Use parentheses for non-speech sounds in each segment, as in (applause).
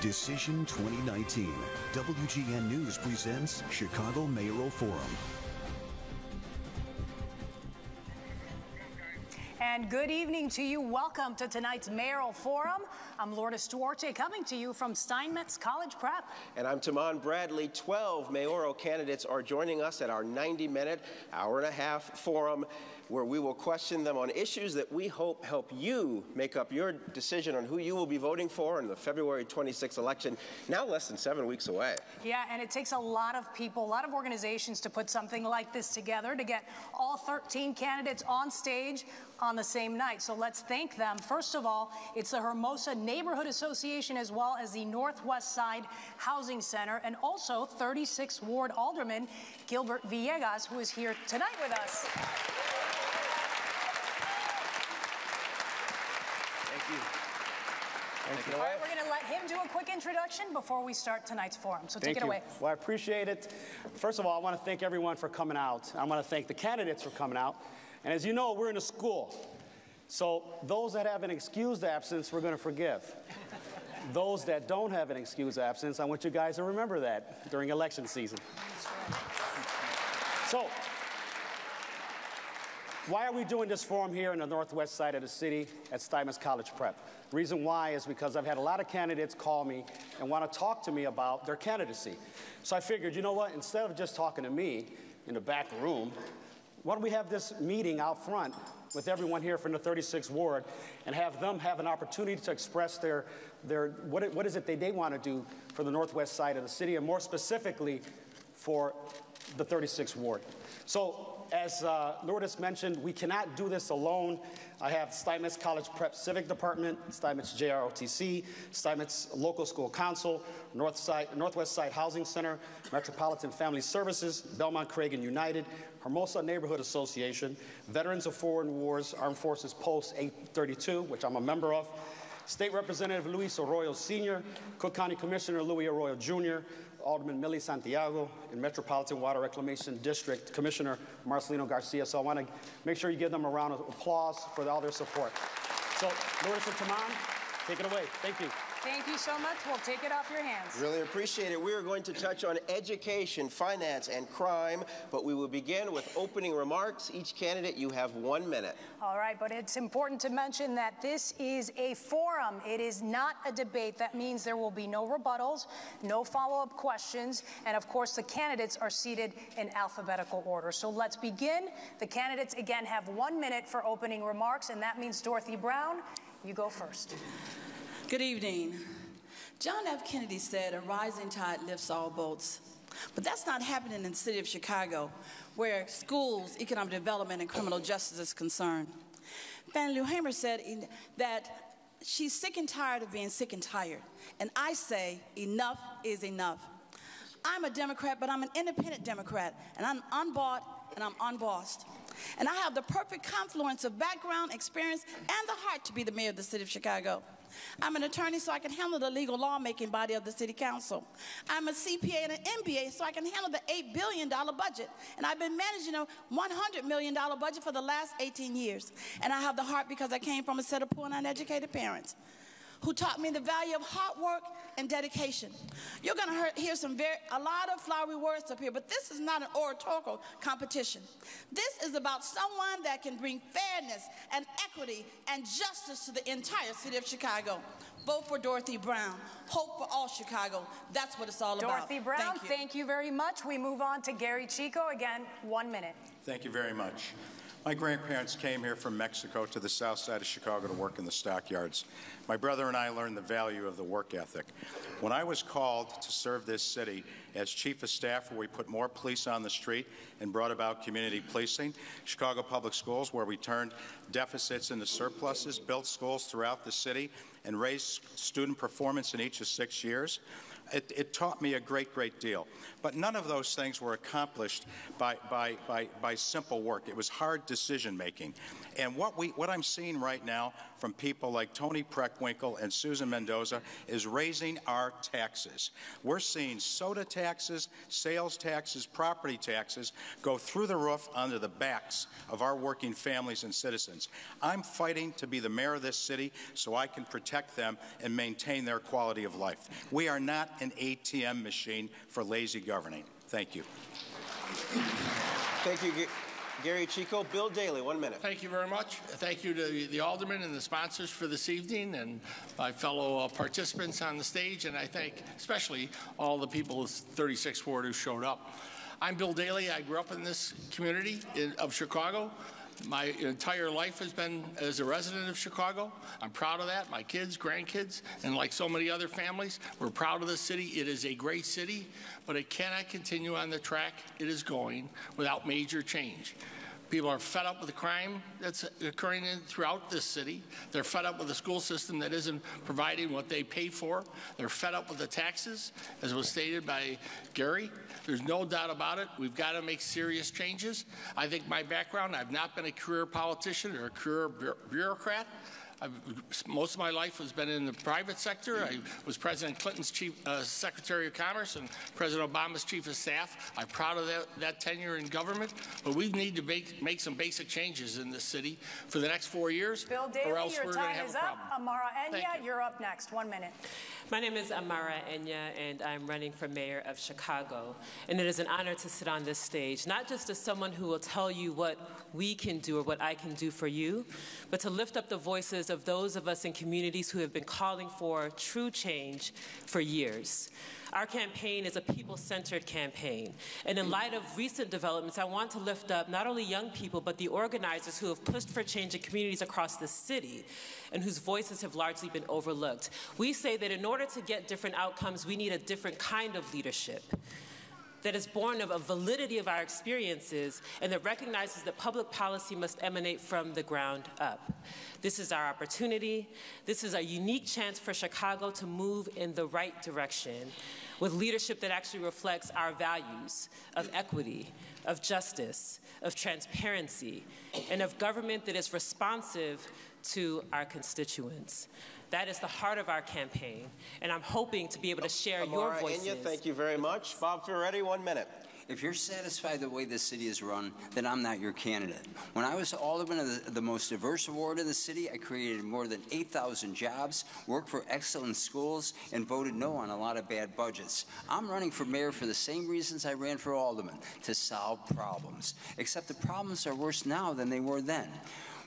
Decision 2019. WGN News presents Chicago Mayoral Forum. And good evening to you. Welcome to tonight's Mayoral Forum. I'm Lourdes Duarte coming to you from Steinmetz College Prep. And I'm Tahman Bradley. 12 mayoral candidates are joining us at our 90 minute, hour and a half forum where we will question them on issues that we hope help you make up your decision on who you will be voting for in the February 26th election, now less than seven weeks away. Yeah, and it takes a lot of people, a lot of organizations to put something like this together to get all 13 candidates on stage on the same night. So let's thank them. First of all, it's the Hermosa Neighborhood Association as well as the Northwest Side Housing Center and also 36th Ward Alderman Gilbert Villegas, who is here tonight with us. Thank you. All right, we're going to let him do a quick introduction before we start tonight's forum. So Thank take it you. away. Well, I appreciate it. First of all, I want to thank everyone for coming out. I want to thank the candidates for coming out. And as you know, we're in a school. So those that have an excused absence, we're going to forgive. those that don't have an excused absence, I want you guys to remember that during election season. So, why are we doing this forum here in the northwest side of the city at Steinmetz College Prep? Reason why is because I've had a lot of candidates call me and want to talk to me about their candidacy. So I figured, you know what, instead of just talking to me in the back room, why don't we have this meeting out front with everyone here from the 36th Ward and have them have an opportunity to express their, their what, what is it that they want to do for the northwest side of the city and more specifically for the 36th Ward. So as uh, Lourdes mentioned, we cannot do this alone. I have Steinmetz College Prep Civic Department, Steinmetz JROTC, Steinmetz Local School Council, North Side, Northwest Side Housing Center, Metropolitan Family Services, Belmont Cragin United, Hermosa Neighborhood Association, Veterans of Foreign Wars, Armed Forces Post 832, which I'm a member of, State Representative Luis Arroyo Sr., Cook County Commissioner Luis Arroyo Jr., Alderman Millie Santiago, and Metropolitan Water Reclamation District Commissioner Marcelino Garcia. So I want to make sure you give them a round of applause for all their support. So, Lourdes and Tahman, take it away. Thank you. Thank you so much. We'll take it off your hands. Really appreciate it. We are going to touch on education, finance, and crime, but we will begin with opening remarks. Each candidate, you have one minute. All right, but it's important to mention that this is a forum. It is not a debate. That means there will be no rebuttals, no follow-up questions, and of course the candidates are seated in alphabetical order. So let's begin. The candidates again have one minute for opening remarks, and that means Dorothy Brown, you go first. Good evening. John F. Kennedy said, a rising tide lifts all boats. But that's not happening in the city of Chicago, where schools, economic development, and criminal justice is concerned. Fannie Lou Hamer said that she's sick and tired of being sick and tired. And I say, enough is enough. I'm a Democrat, but I'm an independent Democrat, and I'm unbought and I'm unbossed. And I have the perfect confluence of background, experience, and the heart to be the mayor of the city of Chicago. I'm an attorney so I can handle the legal lawmaking body of the city council. I'm a CPA and an MBA so I can handle the $8 billion budget. And I've been managing a $100 million budget for the last 18 years. And I have the heart because I came from a set of poor and uneducated parents who taught me the value of hard work and dedication. You're going to hear some very, a lot of flowery words up here, but this is not an oratorical competition. This is about someone that can bring fairness and equity and justice to the entire city of Chicago. Vote for Dorothy Brown. Hope for all Chicago. That's what it's all Dorothy about. Dorothy Brown, thank you. thank you very much. We move on to Gery Chico. Again, one minute. Thank you very much. My grandparents came here from Mexico to the south side of Chicago to work in the stockyards. My brother and I learned the value of the work ethic. When I was called to serve this city as chief of staff, where we put more police on the street and brought about community policing, Chicago Public Schools, where we turned deficits into surpluses, built schools throughout the city, and raised student performance in each of six years, it, it, taught me a great, great deal. But none of those things were accomplished by, by, by, by simple work. It was hard decision making. And what, we, what I'm seeing right now from people like Toni Preckwinkle and Susan Mendoza is raising our taxes. We're seeing soda taxes, sales taxes, property taxes go through the roof onto the backs of our working families and citizens. I'm fighting to be the mayor of this city so I can protect them and maintain their quality of life. We are not an ATM machine for lazy governing. Thank you. Thank you, Gery Chico. Bill Daley, one minute. Thank you very much. Thank you to the aldermen and the sponsors for this evening and my fellow uh, participants on the stage. And I thank especially all the people of 36th Ward who showed up. I'm Bill Daley. I grew up in this community in, of Chicago. My entire life has been as a resident of Chicago. I'm proud of that. My kids, grandkids, and like so many other families, we're proud of the city. It is a great city, but it cannot continue on the track it is going without major change. People are fed up with the crime that's occurring in, throughout this city. They're fed up with the school system that isn't providing what they pay for. They're fed up with the taxes, as was stated by Gery. There's no doubt about it. We've got to make serious changes. I think my background, I've not been a career politician or a career bureaucrat. I've, most of my life has been in the private sector. I was President Clinton's chief uh, Secretary of Commerce and President Obama's chief of staff. I'm proud of that, that tenure in government, but we need to make, make some basic changes in this city for the next four years, Bill Daley, or else your we're going to have is a problem. up. Amara Enyia, you. you're up next. One minute. My name is Amara Enyia, and I'm running for mayor of Chicago. And it is an honor to sit on this stage, not just as someone who will tell you what we can do or what I can do for you, but to lift up the voices of those of us in communities who have been calling for true change for years. Our campaign is a people centered campaign. And in light of recent developments, I want to lift up not only young people, but the organizers who have pushed for change in communities across the city and whose voices have largely been overlooked. We say that in order to get different outcomes, we need a different kind of leadership that is born of a validity of our experiences and that recognizes that public policy must emanate from the ground up. This is our opportunity. This is a unique chance for Chicago to move in the right direction with leadership that actually reflects our values of equity, of justice, of transparency, and of government that is responsive to our constituents. That is the heart of our campaign, and I'm hoping to be able to share Amara your voices. Enyia, thank you very much. Bob Fioretti, one minute. If you're satisfied the way this city is run, then I'm not your candidate. When I was alderman of the, the most diverse ward in the city, I created more than 8,000 jobs, worked for excellent schools, and voted no on a lot of bad budgets. I'm running for mayor for the same reasons I ran for alderman, to solve problems. Except the problems are worse now than they were then.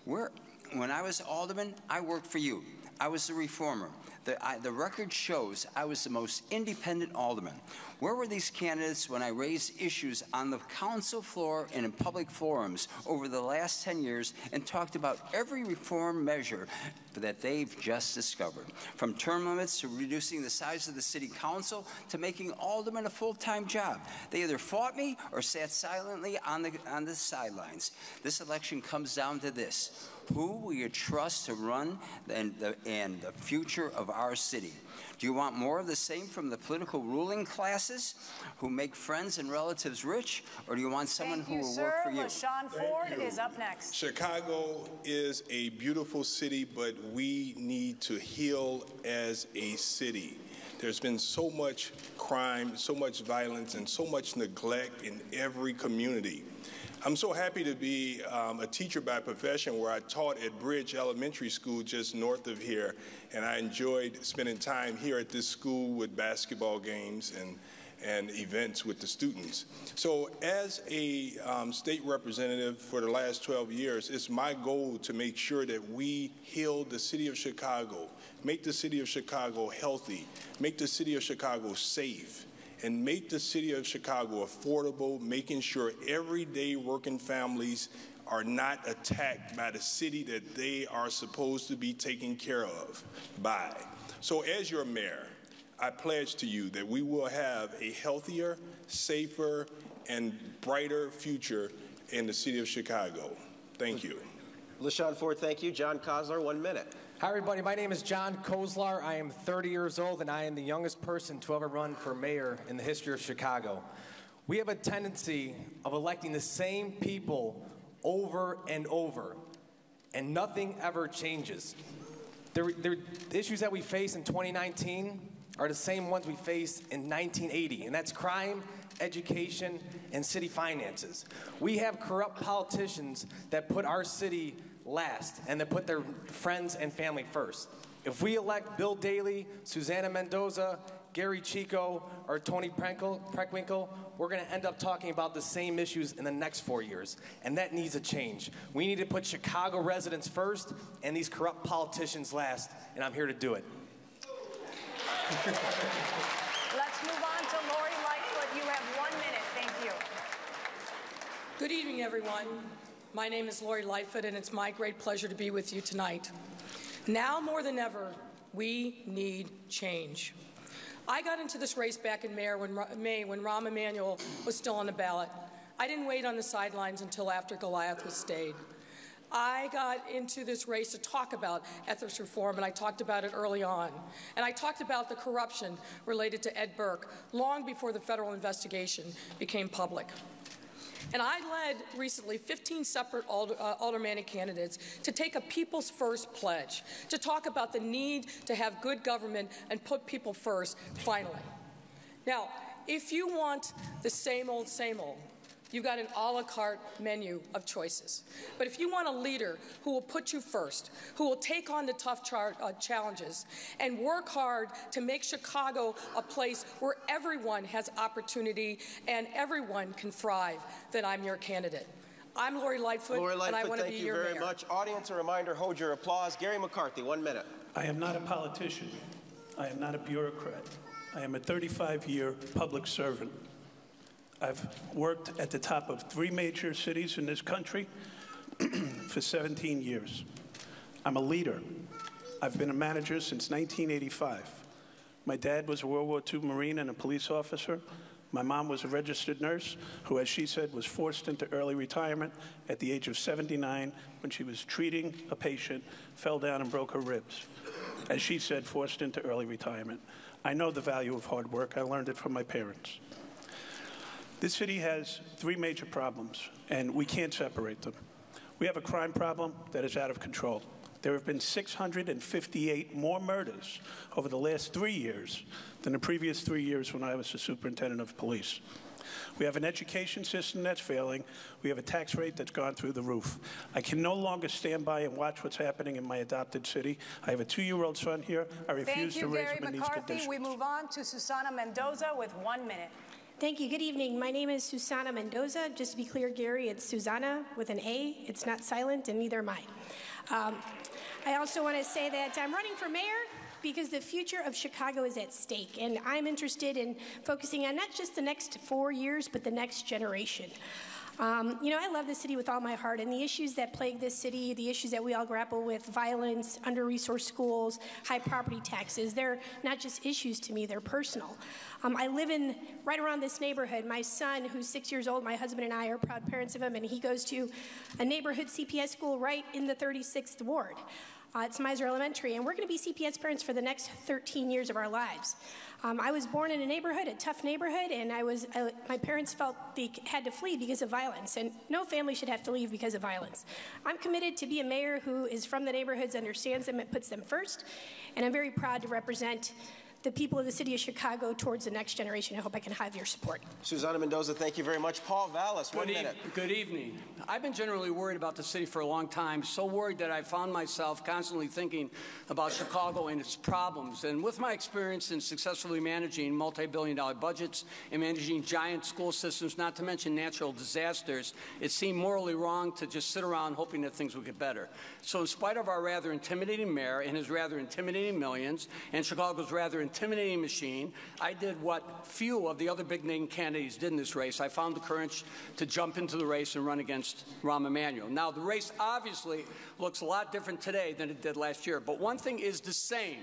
We're, when I was alderman, I worked for you. I was the reformer. The, I, the, record shows I was the most independent alderman. Where were these candidates when I raised issues on the council floor and in public forums over the last 10 years and talked about every reform measure that they've just discovered? From term limits to reducing the size of the city council to making aldermen a full-time job. They either fought me or sat silently on the, on the sidelines. This election comes down to this. Who will you trust to run and the, and the future of our city? Do you want more of the same from the political ruling classes who make friends and relatives rich, or do you want someone Thank who you, will sir. work for you? LaShawn Ford is up next. Chicago is a beautiful city, but we need to heal as a city. There's been so much crime, so much violence, and so much neglect in every community. I'm so happy to be um, a teacher by profession where I taught at Bridge Elementary School just north of here, and I enjoyed spending time here at this school with basketball games and and events with the students. So, as a um, state representative for the last 12 years, it's my goal to make sure that we heal the city of Chicago, make the city of Chicago healthy, make the city of Chicago safe and make the city of Chicago affordable, making sure everyday working families are not attacked by the city that they are supposed to be taken care of by. So, as your mayor, I pledge to you that we will have a healthier, safer, and brighter future in the city of Chicago. Thank you. LaShawn Ford, thank you. John Kozlar, one minute. Hi, everybody. My name is John Kozlar. I am 30 years old, and I am the youngest person to ever run for mayor in the history of Chicago. We have a tendency of electing the same people over and over, and nothing ever changes. The, the issues that we face in 2019 are the same ones we faced in 1980, and that's crime, education, and city finances. We have corrupt politicians that put our city last and that put their friends and family first. If we elect Bill Daley, Susana Mendoza, Gery Chico, or Toni Preckwinkle, we're going to end up talking about the same issues in the next four years. And that needs a change. We need to put Chicago residents first and these corrupt politicians last. And I'm here to do it. Let's move on to Lori Lightfoot. You have one minute. Thank you. Good evening, everyone. My name is Lori Lightfoot, and it's my great pleasure to be with you tonight. Now more than ever, we need change. I got into this race back in May when, May when Rahm Emanuel was still on the ballot. I didn't wait on the sidelines until after Goliath was stayed. I got into this race to talk about ethics reform, and I talked about it early on. And I talked about the corruption related to Ed Burke long before the federal investigation became public. And I led recently 15 separate alder, uh, aldermanic candidates to take a people's first pledge, to talk about the need to have good government and put people first, finally. Now, if you want the same old, same old, You've got an a la carte menu of choices. But if you want a leader who will put you first, who will take on the tough char- uh, challenges, and work hard to make Chicago a place where everyone has opportunity and everyone can thrive, then I'm your candidate. I'm Lori Lightfoot, Lori Lightfoot, and I want to thank be you your very mayor. much. Audience, a reminder, hold your applause. Garry McCarthy, one minute. I am not a politician. I am not a bureaucrat. I am a 35 year public servant. I've worked at the top of three major cities in this country (clears throat) for 17 years. I'm a leader. I've been a manager since 1985. My dad was a World War II Marine and a police officer. My mom was a registered nurse who, as she said, was forced into early retirement at the age of 79 when she was treating a patient, fell down and broke her ribs. As she said, forced into early retirement. I know the value of hard work. I learned it from my parents. This city has three major problems, and we can't separate them. We have a crime problem that is out of control. There have been 658 more murders over the last three years than the previous three years when I was the superintendent of police. We have an education system that's failing. We have a tax rate that's gone through the roof. I can no longer stand by and watch what's happening in my adopted city. I have a two-year-old son here. I refuse you, to raise Garry him in these conditions. Thank you, Garry McCarthy. We move on to Susana Mendoza with one minute. Thank you. Good evening. My name is Susana Mendoza. Just to be clear, Gery, it's Susana with an A. It's not silent, and neither am I. Um, I also want to say that I'm running for mayor because the future of Chicago is at stake, and I'm interested in focusing on not just the next four years, but the next generation. Um, you know, I love the city with all my heart, and the issues that plague this city, the issues that we all grapple with violence, under resourced schools, high property taxes they're not just issues to me, they're personal. Um, I live in right around this neighborhood. My son, who's six years old, my husband and I are proud parents of him, and he goes to a neighborhood CPS school right in the 36th ward. Uh, it's Miser Elementary, and we're going to be CPS parents for the next 13 years of our lives. Um, I was born in a neighborhood, a tough neighborhood, and I was, I, my parents felt they had to flee because of violence, and no family should have to leave because of violence. I'm committed to be a mayor who is from the neighborhoods, understands them, and puts them first, and I'm very proud to represent the people of the city of Chicago towards the next generation. I hope I can have your support. Susana Mendoza, thank you very much. Paul Vallas, one good minute. good evening. I've been generally worried about the city for a long time, so worried that I found myself constantly thinking about Chicago and its problems. And with my experience in successfully managing multi-billion dollar budgets and managing giant school systems, not to mention natural disasters, it seemed morally wrong to just sit around hoping that things would get better. So in spite of our rather intimidating mayor and his rather intimidating millions and Chicago's rather intimidating machine, I did what few of the other big name candidates did in this race. I found the courage to jump into the race and run against Rahm Emanuel. Now, the race obviously looks a lot different today than it did last year, but one thing is the same.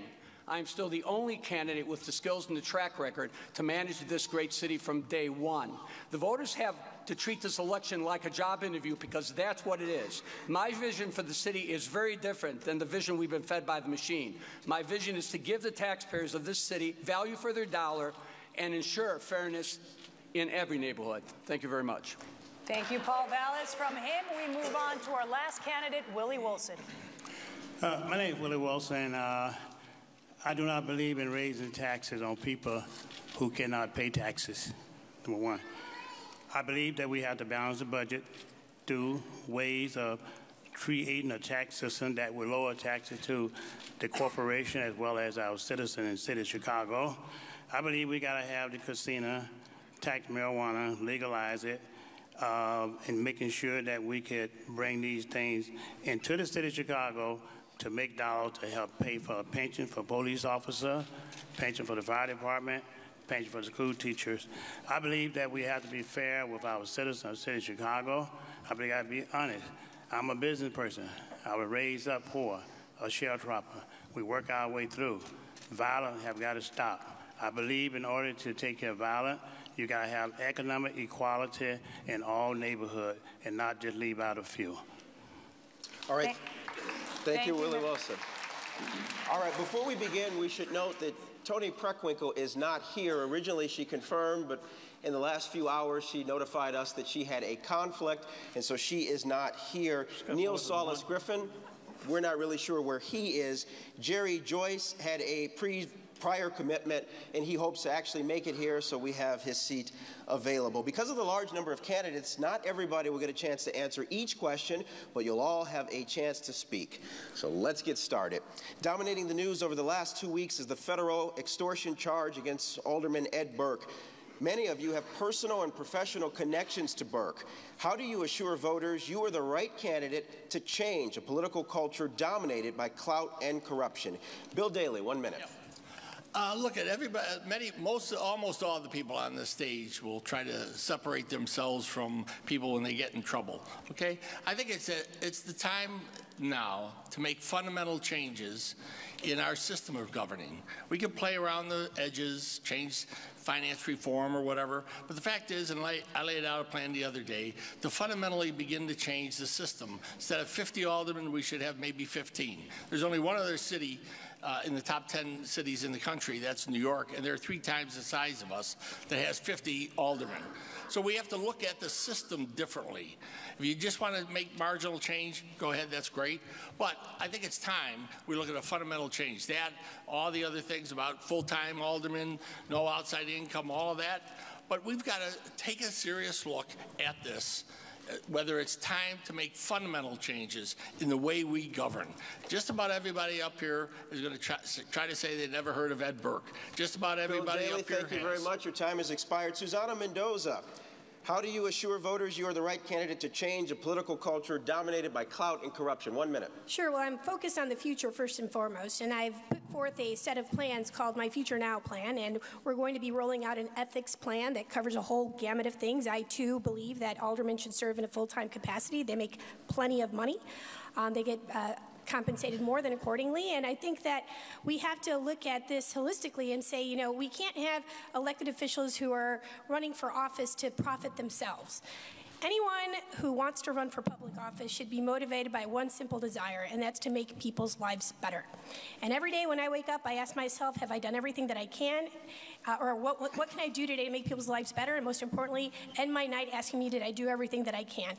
I'm still the only candidate with the skills and the track record to manage this great city from day one. The voters have to treat this election like a job interview because that's what it is. My vision for the city is very different than the vision we've been fed by the machine. My vision is to give the taxpayers of this city value for their dollar and ensure fairness in every neighborhood. Thank you very much. Thank you, Paul Vallas. From him, we move on to our last candidate, Willie Wilson. Uh, my name is Willie Wilson. Uh, I do not believe in raising taxes on people who cannot pay taxes, number one. I believe that we have to balance the budget through ways of creating a tax system that will lower taxes to the corporation as well as our citizen in the city of Chicago. I believe we got to have the casino tax marijuana, legalize it, uh, and making sure that we could bring these things into the city of Chicago to make dollars to help pay for a pension for police officer, pension for the fire department, pension for the school teachers. I believe that we have to be fair with our citizens of the city of Chicago. I believe I have to be honest. I'm a business person. I was raised up poor, a sharecropper. We work our way through. Violence have got to stop. I believe in order to take care of violence, you got to have economic equality in all neighborhoods and not just leave out a few. All right. Thank, Thank you, you, Willie Wilson. All right, before we begin, we should note that Toni Preckwinkle is not here. Originally, she confirmed, but in the last few hours, she notified us that she had a conflict, and so she is not here. Neal Sales-Griffin, we're not really sure where he is. Jerry Joyce had a pre prior commitment, and he hopes to actually make it here, so we have his seat available. Because of the large number of candidates, not everybody will get a chance to answer each question, but you'll all have a chance to speak. So let's get started. Dominating the news over the last two weeks is the federal extortion charge against Alderman Ed Burke. Many of you have personal and professional connections to Burke. How do you assure voters you are the right candidate to change a political culture dominated by clout and corruption? Bill Daley, one minute. Uh, look at everybody. Many, most, almost all the people on this stage will try to separate themselves from people when they get in trouble. Okay, I think it's a, it's the time now to make fundamental changes in our system of governing. We can play around the edges, change finance reform or whatever, but the fact is, and I laid out a plan the other day, to fundamentally begin to change the system. Instead of 50 aldermen, we should have maybe 15. There's only one other city uh, in the top 10 cities in the country, that's New York, and they're three times the size of us, that has 50 aldermen. So we have to look at the system differently. If you just want to make marginal change, go ahead, that's great. But I think it's time we look at a fundamental change. That, all the other things about full-time aldermen, no outside income, all of that. But we've got to take a serious look at this whether it's time to make fundamental changes in the way we govern. Just about everybody up here is going to try, try to say they never heard of Ed Burke. Just about Bill everybody Daley, up here thank you has. very much. Your time has expired. Susana Mendoza, how do you assure voters you are the right candidate to change a political culture dominated by clout and corruption? One minute. Sure. Well, I'm focused on the future first and foremost, and I've put forth a set of plans called my Future Now plan, and we're going to be rolling out an ethics plan that covers a whole gamut of things. I too believe that aldermen should serve in a full-time capacity. They make plenty of money. Um, they get uh, compensated more than accordingly. And I think that we have to look at this holistically and say, you know, we can't have elected officials who are running for office to profit themselves. Anyone who wants to run for public office should be motivated by one simple desire, and that's to make people's lives better. And every day when I wake up, I ask myself, have I done everything that I can? Uh, or what, what, what can I do today to make people's lives better? And most importantly, end my night asking me, did I do everything that I can?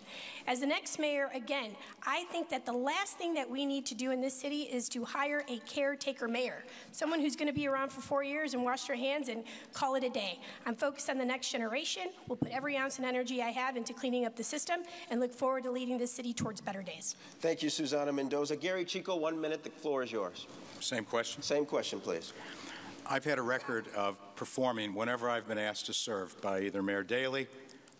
As the next mayor, again, I think that the last thing that we need to do in this city is to hire a caretaker mayor, someone who's going to be around for four years and wash their hands and call it a day. I'm focused on the next generation. We'll put every ounce of energy I have into cleaning up the system and look forward to leading this city towards better days. Thank you, Susana Mendoza. Gery Chico, one minute. The floor is yours. Same question? Same question, please. I've had a record of performing whenever I've been asked to serve by either Mayor Daley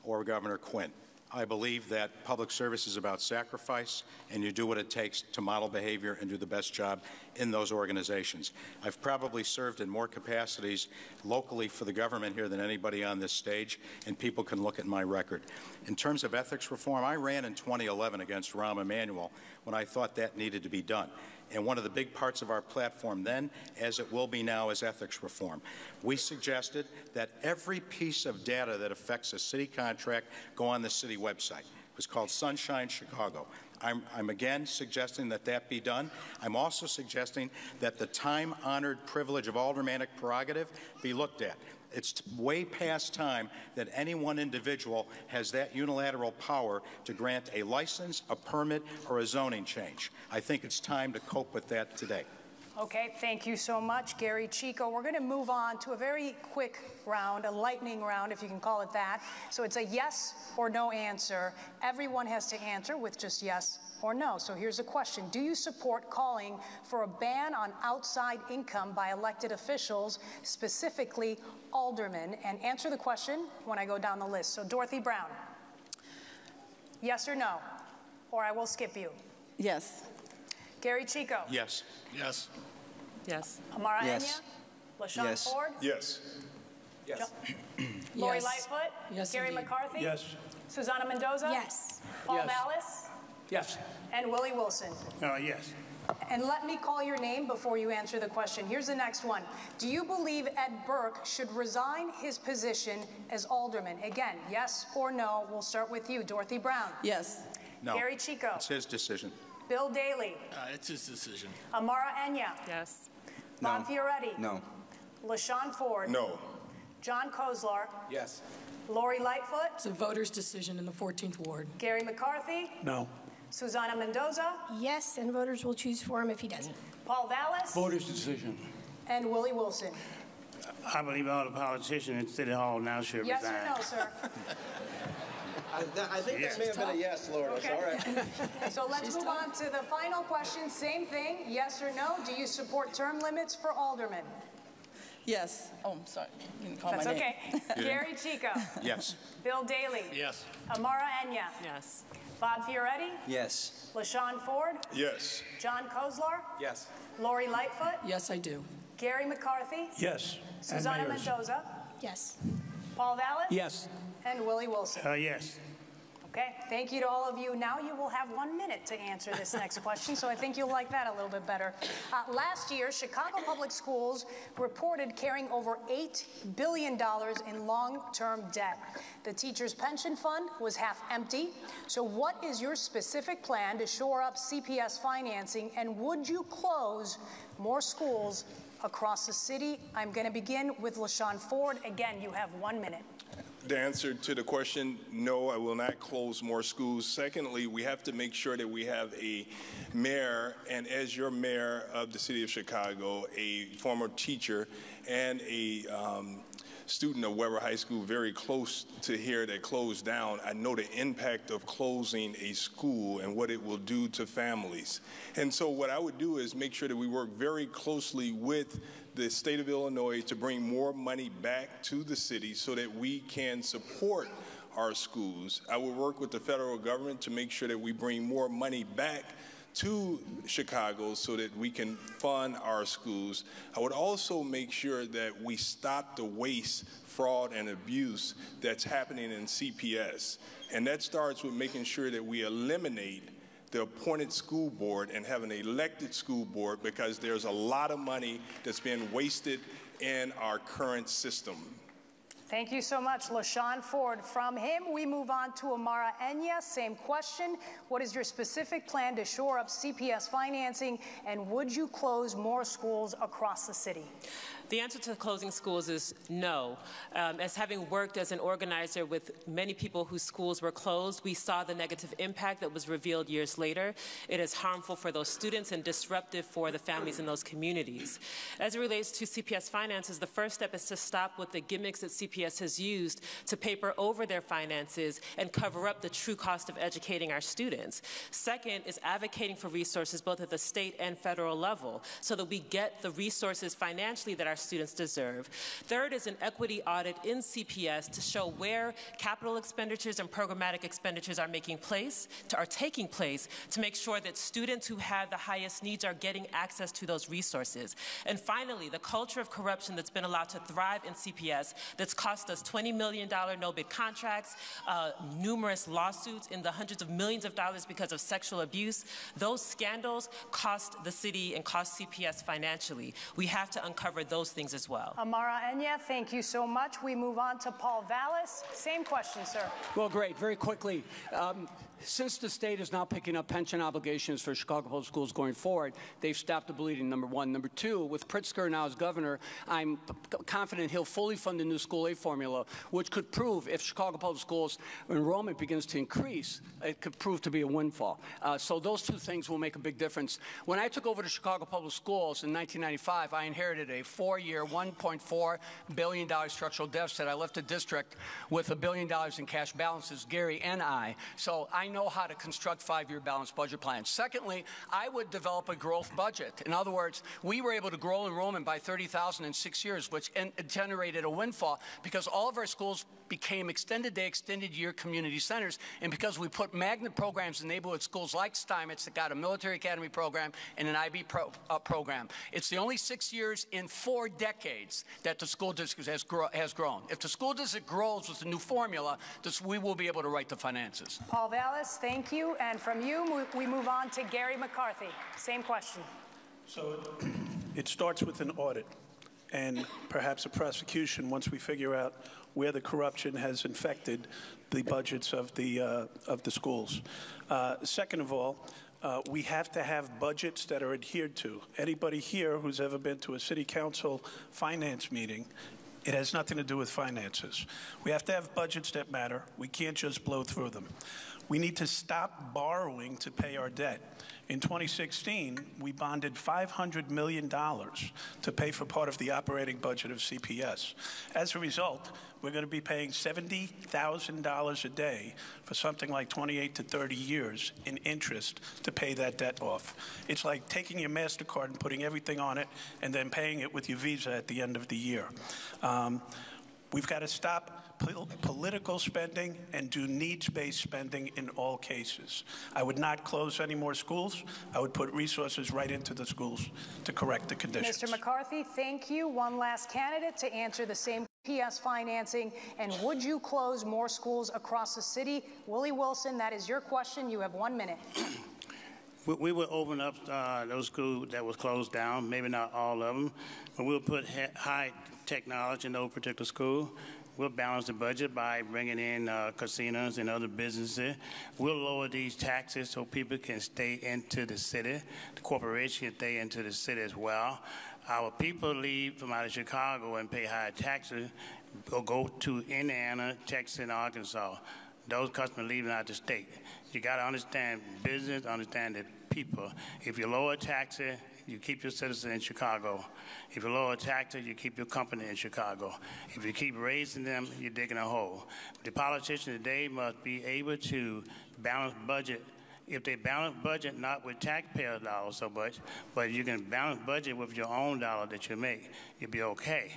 or Governor Quinn. I believe that public service is about sacrifice, and you do what it takes to model behavior and do the best job in those organizations. I've probably served in more capacities locally for the government here than anybody on this stage, and people can look at my record. In terms of ethics reform, I ran in 2011 against Rahm Emanuel when I thought that needed to be done. And one of the big parts of our platform then, as it will be now, is ethics reform. We suggested that every piece of data that affects a city contract go on the city website. It was called Sunshine Chicago. I'm, I'm, again suggesting that that be done. I'm also suggesting that the time honored privilege of aldermanic prerogative be looked at. It's way past time that any one individual has that unilateral power to grant a license, a permit, or a zoning change. I think it's time to cope with that today. Okay, thank you so much, Gery Chico. We're going to move on to a very quick round, a lightning round, if you can call it that. So it's a yes or no answer. Everyone has to answer with just yes or no? So here's a question Do you support calling for a ban on outside income by elected officials, specifically aldermen? And answer the question when I go down the list. So, Dorothy Brown, yes or no? Or I will skip you. Yes. Gery Chico. Yes. Yes. Yes. Amara Yes. Enyia. LaShawn Yes. Ford. Yes. Yes. Lori Yes. Lightfoot. Yes, Garry indeed. McCarthy. Yes. Susana Mendoza. Yes. Paul Yes. Vallas. Yes. And Willie Wilson. Uh, yes. And let me call your name before you answer the question. Here's the next one. Do you believe Ed Burke should resign his position as alderman? Again, yes or no? We'll start with you, Dorothy Brown. Yes. No. Gery Chico. It's his decision. Bill Daley. Uh, it's his decision. Amara Enyia. Yes. Bob Fioretti. No. LaShawn Ford. No. John Kozlar. Yes. Lori Lightfoot. It's a voter's decision in the 14th Ward. Garry McCarthy. No. Susana Mendoza. Yes, and voters will choose for him if he doesn't. Paul Vallas. Voters' decision. And Willie Wilson. I believe all the politicians in City Hall now should Yes resign. or no, sir? (laughs) I, th- I think that may have been a yes, Lourdes. All right. (laughs) So let's move on to the final question. Same thing, yes or no? Do you support term limits for aldermen? Yes. Oh, I'm sorry. You didn't call That's my name. okay. (laughs) Gery Chico. Yes. Bill Daley. Yes. Amara Enyia. Yes. Bob Fioretti. Yes. LaShawn Ford. Yes. John Kozlar. Yes. Lori Lightfoot. Yes, I do. Garry McCarthy. Yes. Susana Mendoza. Yes. Paul Vallas. Yes. And Willie Wilson. Uh, yes. Okay, thank you to all of you. Now you will have one minute to answer this next (laughs) question, so I think you'll like that a little bit better. Uh, last year, Chicago Public Schools reported carrying over $8 billion in long term debt. The teachers' pension fund was half empty. So, what is your specific plan to shore up CPS financing, and would you close more schools across the city? I'm going to begin with LaShawn Ford. Again, you have one minute. The answer to the question, no, I will not close more schools. Secondly, we have to make sure that we have a mayor, and as your mayor of the city of Chicago, a former teacher and a um, student of Weber High School very close to here that closed down, I know the impact of closing a school and what it will do to families. And so what I would do is make sure that we work very closely with the state of Illinois to bring more money back to the city so that we can support our schools. I will work with the federal government to make sure that we bring more money back to Chicago so that we can fund our schools. I would also make sure that we stop the waste, fraud, and abuse that's happening in CPS. And that starts with making sure that we eliminate the appointed school board and have an elected school board because there's a lot of money that's been wasted in our current system. Thank you so much, LaShawn Ford. From him, we move on to Amara Enyia. Same question. What is your specific plan to shore up CPS financing, and would you close more schools across the city? The answer to closing schools is no. Um, as having worked as an organizer with many people whose schools were closed, we saw the negative impact that was revealed years later. It is harmful for those students and disruptive for the families in those communities. As it relates to CPS finances, the first step is to stop with the gimmicks that CPS has used to paper over their finances and cover up the true cost of educating our students. Second is advocating for resources both at the state and federal level so that we get the resources financially that our students deserve. Third is an equity audit in CPS to show where capital expenditures and programmatic expenditures are making place, to, are taking place, to make sure that students who have the highest needs are getting access to those resources. And finally, the culture of corruption that's been allowed to thrive in CPS that's cost us $20 million no-bid contracts, uh, numerous lawsuits in the hundreds of millions of dollars because of sexual abuse. Those scandals cost the city and cost CPS financially. We have to uncover those things as well. Amara Enyia, thank you so much. We move on to Paul Vallas. Same question, sir. Well, great. Very quickly. Um, since the state is now picking up pension obligations for Chicago Public Schools going forward, they've stopped the bleeding, number one. Number two, with Pritzker now as governor, I'm confident he'll fully fund the new school aid formula, which could prove, if Chicago Public Schools enrollment begins to increase, it could prove to be a windfall. Uh, so those two things will make a big difference. When I took over the Chicago Public Schools in 1995, I inherited a four-year, $1.4 billion structural deficit. I left the district with a billion dollars in cash balances, Gery and I. So I know how to construct five-year balanced budget plans. Secondly, I would develop a growth budget. In other words, we were able to grow enrollment by 30,000 in six years, which generated a windfall because all of our schools became extended day, extended year community centers. And because we put magnet programs in neighborhood schools like Steinmetz that got a military academy program and an IB pro, uh, program, it's the only six years in four decades that the school district has, has grown. If the school district grows with the new formula, this, we will be able to write the finances. Paul Thank you. And from you, we move on to Garry McCarthy. Same question. So it starts with an audit and perhaps a prosecution once we figure out where the corruption has infected the budgets of the, uh, of the schools. Uh, second of all, uh, we have to have budgets that are adhered to. Anybody here who's ever been to a city council finance meeting, it has nothing to do with finances. We have to have budgets that matter. We can't just blow through them. We need to stop borrowing to pay our debt. In 2016, we bonded $500 million to pay for part of the operating budget of CPS. As a result, we're going to be paying $70,000 a day for something like 28 to 30 years in interest to pay that debt off. It's like taking your MasterCard and putting everything on it and then paying it with your Visa at the end of the year. Um, we've got to stop political spending and do needs-based spending in all cases. I would not close any more schools. I would put resources right into the schools to correct the conditions. Mr. McCarthy, thank you. One last candidate to answer the same PS financing, and would you close more schools across the city? Willie Wilson, that is your question. You have one minute. (clears throat) we, we will open up uh, those schools that was closed down, maybe not all of them, but we'll put high technology in those particular schools. We'll balance the budget by bringing in uh, casinos and other businesses. We'll lower these taxes so people can stay into the city. The corporation can stay into the city as well. Our people leave from out of Chicago and pay higher taxes or go to Indiana, Texas, and Arkansas. Those customers leaving out the state. You got to understand business, understand the people. If you lower taxes, you keep your citizens in Chicago. If you lower taxes, you keep your company in Chicago. If you keep raising them, you're digging a hole. The politicians today must be able to balance budget. If they balance budget not with taxpayer dollars so much, but you can balance budget with your own dollar that you make, you'll be okay.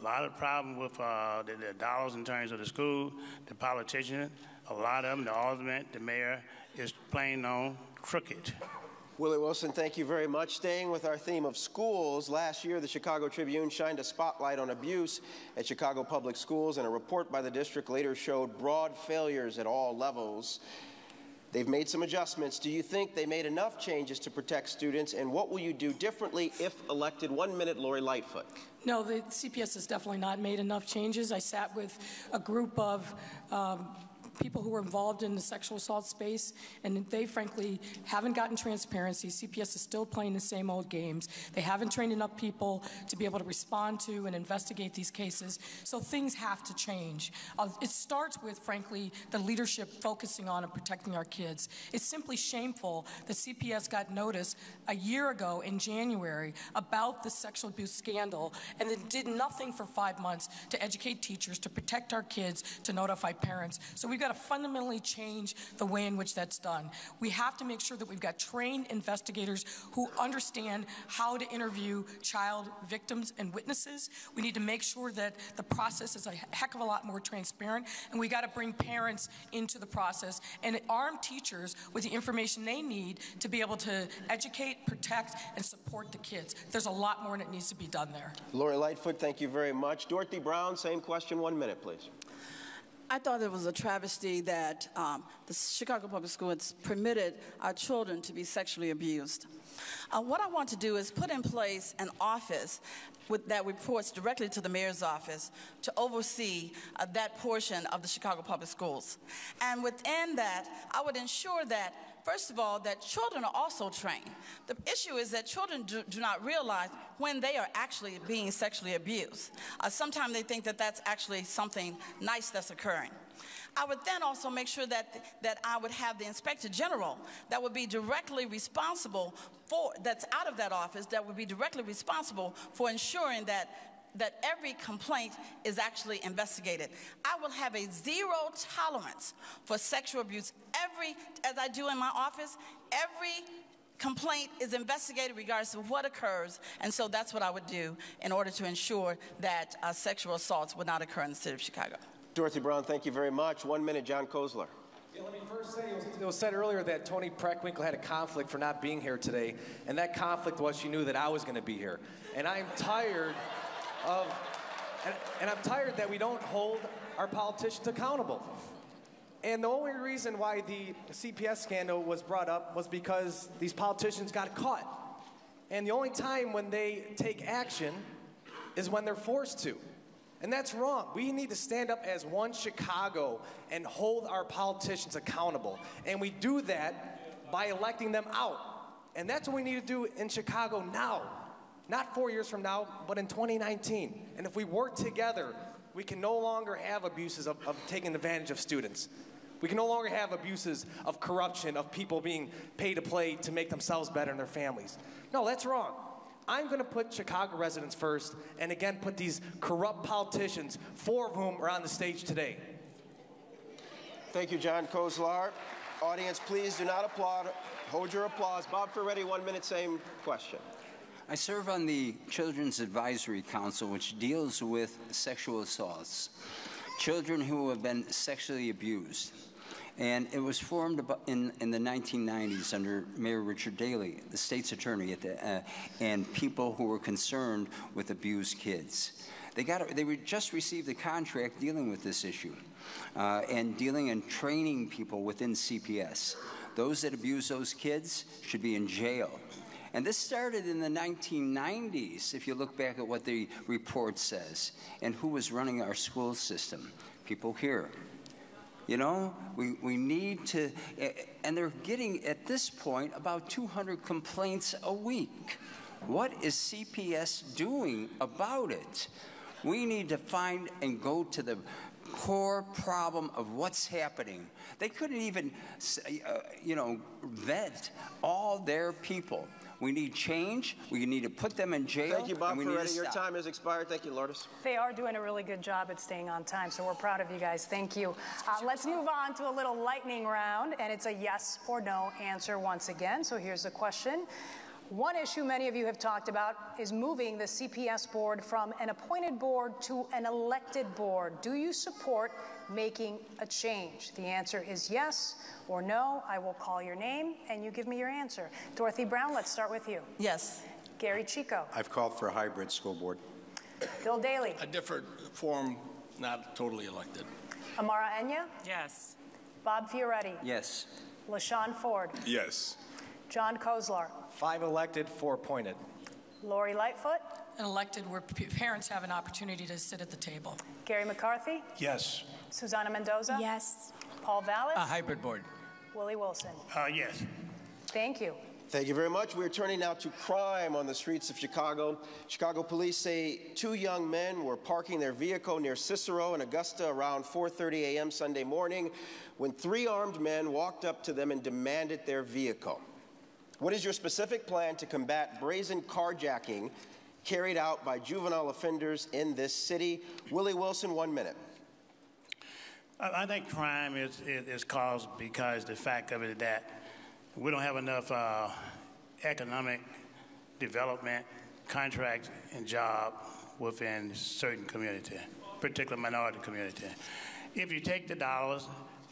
A lot of problem with uh, the, the dollars in terms of the school, the politicians, a lot of them, the alderman, the mayor, is plain on crooked. Willie Wilson, thank you very much. Staying with our theme of schools, last year the Chicago Tribune shined a spotlight on abuse at Chicago public schools, and a report by the district later showed broad failures at all levels. They've made some adjustments. Do you think they made enough changes to protect students, and what will you do differently if elected? One minute, Lori Lightfoot. No, the CPS has definitely not made enough changes. I sat with a group of um, people who are involved in the sexual assault space, and they frankly haven't gotten transparency. CPS is still playing the same old games. They haven't trained enough people to be able to respond to and investigate these cases. So things have to change. Uh, it starts with, frankly, the leadership focusing on and protecting our kids. It's simply shameful that CPS got notice a year ago in January about the sexual abuse scandal and then did nothing for five months to educate teachers, to protect our kids, to notify parents. So we've got got to fundamentally change the way in which that's done. We have to make sure that we've got trained investigators who understand how to interview child victims and witnesses. We need to make sure that the process is a heck of a lot more transparent, and we got to bring parents into the process and arm teachers with the information they need to be able to educate, protect, and support the kids. There's a lot more that needs to be done there. Lori Lightfoot, thank you very much. Dorothy Brown, same question, one minute, please. I thought it was a travesty that um, the Chicago Public Schools permitted our children to be sexually abused. Uh, what I want to do is put in place an office with, that reports directly to the mayor's office to oversee uh, that portion of the Chicago Public Schools. And within that, I would ensure that First of all, that children are also trained. The issue is that children do, do not realize when they are actually being sexually abused. Uh, sometimes they think that that's actually something nice that's occurring. I would then also make sure that, that I would have the inspector general that would be directly responsible for, that's out of that office, that would be directly responsible for ensuring that that every complaint is actually investigated. I will have a zero tolerance for sexual abuse. Every, as I do in my office, every complaint is investigated regardless of what occurs, and so that's what I would do in order to ensure that uh, sexual assaults would not occur in the city of Chicago. Dorothy Brown, thank you very much. One minute, John Kozlar. Yeah, let me first say it was, it was said earlier that Toni Preckwinkle had a conflict for not being here today, and that conflict was she knew that I was going to be here. And I'm tired of, and, and I'm tired that we don't hold our politicians accountable. And the only reason why the CPS scandal was brought up was because these politicians got caught. And the only time when they take action is when they're forced to. And that's wrong. We need to stand up as one Chicago and hold our politicians accountable. And we do that by electing them out. And that's what we need to do in Chicago now. Not four years from now, but in 2019. And if we work together, we can no longer have abuses of, of taking advantage of students. We can no longer have abuses of corruption, of people being paid to play to make themselves better and their families. No, that's wrong. I'm going to put Chicago residents first and again put these corrupt politicians, four of whom are on the stage today. Thank you, John Kozlar. Audience, please do not applaud. Hold your applause. Bob Fioretti, one minute, same question. I serve on the Children's Advisory Council, which deals with sexual assaults, children who have been sexually abused. And it was formed in, in the 1990s under Mayor Richard Daley, the state's attorney, the, uh, and people who were concerned with abused kids. They, got, they just received a contract dealing with this issue uh, and dealing and training people within CPS. Those that abuse those kids should be in jail. And this started in the 1990s, if you look back at what the report says, and who was running our school system. People here. You know, we, we need to, and they're getting at this point about 200 complaints a week. What is CPS doing about it? We need to find and go to the core problem of what's happening. They couldn't even, uh, you know, vet all their people. We need change. We need to put them in jail. Thank you, Bob Fioretti. Your time has expired. Thank you, Lourdes. They are doing a really good job at staying on time, so we're proud of you guys. Thank you. Uh, let's move on to a little lightning round, and it's a yes or no answer once again. So here's the question. One issue many of you have talked about is moving the CPS board from an appointed board to an elected board. Do you support making a change? The answer is yes or no. I will call your name and you give me your answer. Dorothy Brown, let's start with you. Yes. Gery Chico. I've called for a hybrid school board. Bill Daley. A different form, not totally elected. Amara Enyia. Yes. Bob Fioretti. Yes. LaShawn Ford. Yes. John Kozlar. Five elected, four appointed. Lori Lightfoot. An elected where parents have an opportunity to sit at the table. Garry McCarthy. Yes. Susana Mendoza. Yes. Paul Vallas. A hybrid board. Willie Wilson. Uh, yes. Thank you. Thank you very much. We're turning now to crime on the streets of Chicago. Chicago police say two young men were parking their vehicle near Cicero and Augusta around 4:30 a.m. Sunday morning when three armed men walked up to them and demanded their vehicle. What is your specific plan to combat brazen carjacking carried out by juvenile offenders in this city? Willie Wilson, one minute. I think crime is, is, caused because the fact of it that we don't have enough uh, economic development, contracts, and job within certain community, particular minority community. If you take the dollars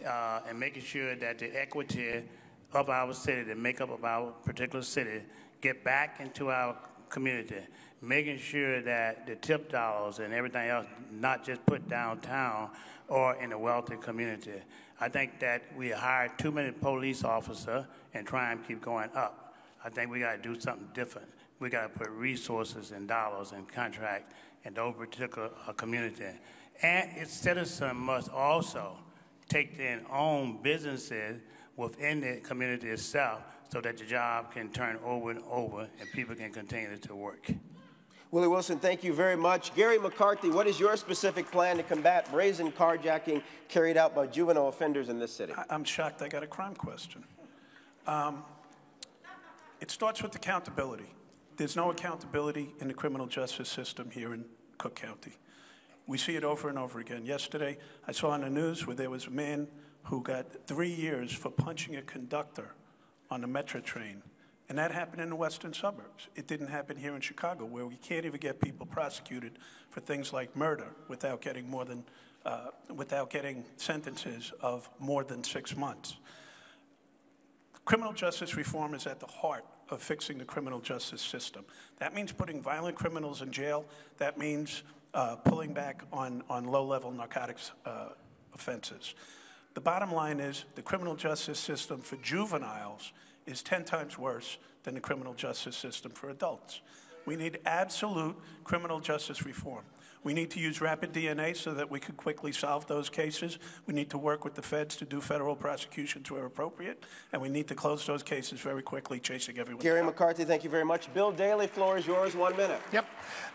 uh, and making sure that the equity of our city, the makeup of our particular city, get back into our community, making sure that the tip dollars and everything else not just put downtown or in the wealthy community. I think that we hire too many police officers and crime keep going up. I think we got to do something different. We got to put resources and dollars and contract in those particular uh, community. And its citizens must also take their own businesses within the community itself so that the job can turn over and over and people can continue to work. Willie Wilson, thank you very much. Garry McCarthy, what is your specific plan to combat brazen carjacking carried out by juvenile offenders in this city? I'm shocked I got a crime question. Um, it starts with accountability. There's no accountability in the criminal justice system here in Cook County. We see it over and over again. Yesterday, I saw on the news where there was a man who got three years for punching a conductor on a Metro train. And that happened in the western suburbs. It didn't happen here in Chicago, where we can't even get people prosecuted for things like murder without getting more than, uh, without getting sentences of more than six months. Criminal justice reform is at the heart of fixing the criminal justice system. That means putting violent criminals in jail. That means uh, pulling back on, on low-level narcotics uh, offenses. The bottom line is the criminal justice system for juveniles is 10 times worse than the criminal justice system for adults. We need absolute criminal justice reform. We need to use rapid DNA so that we could quickly solve those cases. We need to work with the feds to do federal prosecutions where appropriate, and we need to close those cases very quickly, chasing everyone. Garry down. McCarthy, thank you very much. Bill Daley, floor is yours, one minute. Yep.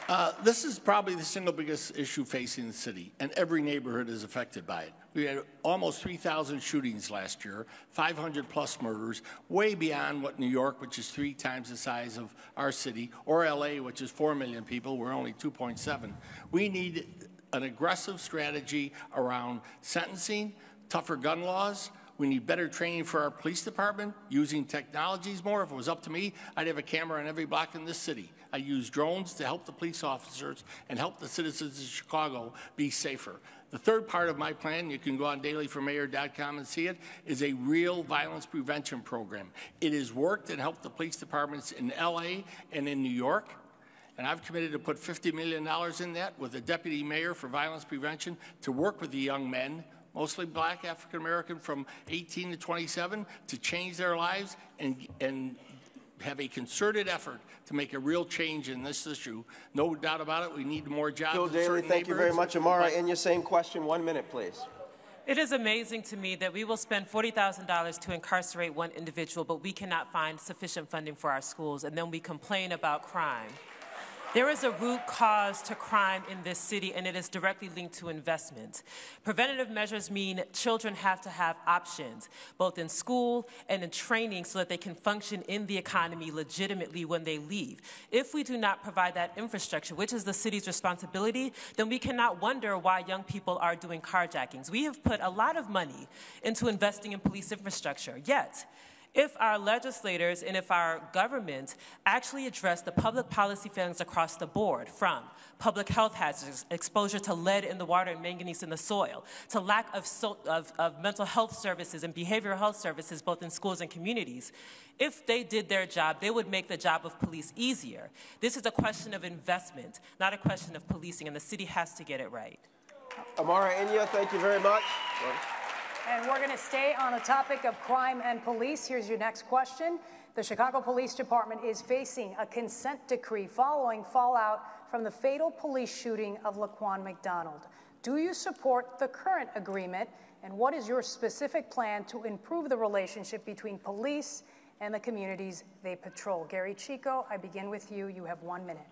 Uh, this is probably the single biggest issue facing the city, and every neighborhood is affected by it. We had almost 3,000 shootings last year, 500 plus murders, way beyond what New York, which is three times the size of our city, or LA, which is 4 million people, we're only 2.7. We need an aggressive strategy around sentencing, tougher gun laws. We need better training for our police department, using technologies more. If it was up to me, I'd have a camera on every block in this city. I use drones to help the police officers and help the citizens of Chicago be safer. The third part of my plan, you can go on daleyformayor.com and see it, is a real violence prevention program. It has worked and helped the police departments in LA and in New York. And I've committed to put $50 million in that with a deputy mayor for violence prevention to work with the young men, mostly black African American from 18 to 27, to change their lives and, and have a concerted effort to make a real change in this issue. No doubt about it, we need more jobs. Bill in Daley, thank you very much. Amara, but- in your same question, one minute, please. It is amazing to me that we will spend $40,000 to incarcerate one individual, but we cannot find sufficient funding for our schools, and then we complain about crime. There is a root cause to crime in this city, and it is directly linked to investment. Preventative measures mean children have to have options, both in school and in training, so that they can function in the economy legitimately when they leave. If we do not provide that infrastructure, which is the city's responsibility, then we cannot wonder why young people are doing carjackings. We have put a lot of money into investing in police infrastructure, yet, if our legislators and if our government actually address the public policy failings across the board, from public health hazards, exposure to lead in the water and manganese in the soil, to lack of, so, of, of mental health services and behavioral health services both in schools and communities, if they did their job, they would make the job of police easier. This is a question of investment, not a question of policing, and the city has to get it right. Amara Enyia, thank you very much. And we're going to stay on the topic of crime and police. Here's your next question. The Chicago Police Department is facing a consent decree following fallout from the fatal police shooting of Laquan McDonald. Do you support the current agreement? And what is your specific plan to improve the relationship between police and the communities they patrol? Gery Chico, I begin with you. You have one minute.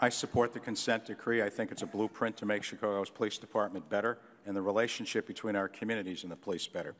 I support the consent decree. I think it's a blueprint to make Chicago's police department better and the relationship between our communities and the police better.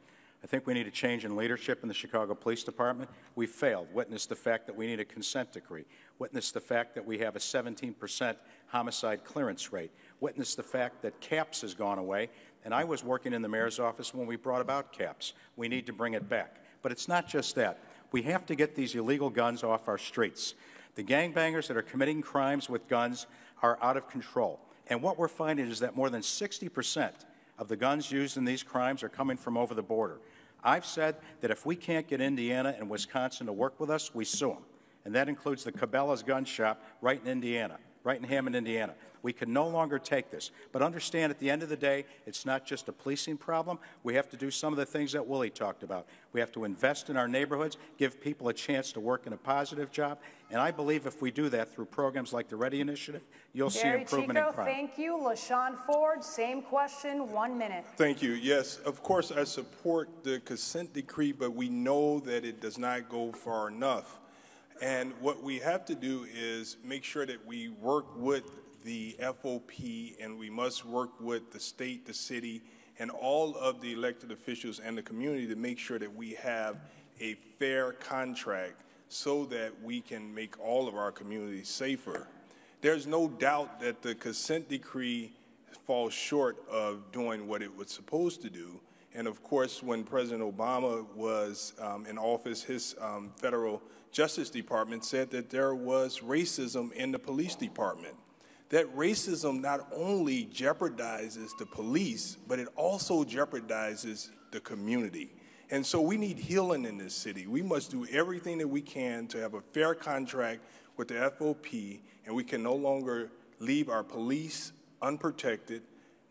I think we need a change in leadership in the Chicago Police Department. We failed. Witness the fact that we need a consent decree. Witness the fact that we have a 17% homicide clearance rate. Witness the fact that CAPS has gone away. And I was working in the mayor's office when we brought about CAPS. We need to bring it back. But it's not just that. We have to get these illegal guns off our streets. The gangbangers that are committing crimes with guns are out of control. And what we're finding is that more than 60% of the guns used in these crimes are coming from over the border. I've said that if we can't get Indiana and Wisconsin to work with us, we sue them. And that includes the Cabela's gun shop right in Indiana, right in Hammond, Indiana. We can no longer take this. But understand at the end of the day, it's not just a policing problem. We have to do some of the things that Willie talked about. We have to invest in our neighborhoods, give people a chance to work in a positive job. And I believe if we do that through programs like the Ready Initiative, you'll see improvement Chico, in crime. thank you. LaShawn Ford, same question, one minute. Thank you. Yes, of course, I support the consent decree, but we know that it does not go far enough. And what we have to do is make sure that we work with the FOP and we must work with the state, the city, and all of the elected officials and the community to make sure that we have a fair contract so that we can make all of our communities safer. there's no doubt that the consent decree falls short of doing what it was supposed to do. And of course, when President Obama was um, in office, his um, federal Justice Department said that there was racism in the police department. That racism not only jeopardizes the police, but it also jeopardizes the community. And so we need healing in this city. We must do everything that we can to have a fair contract with the FOP, and we can no longer leave our police unprotected,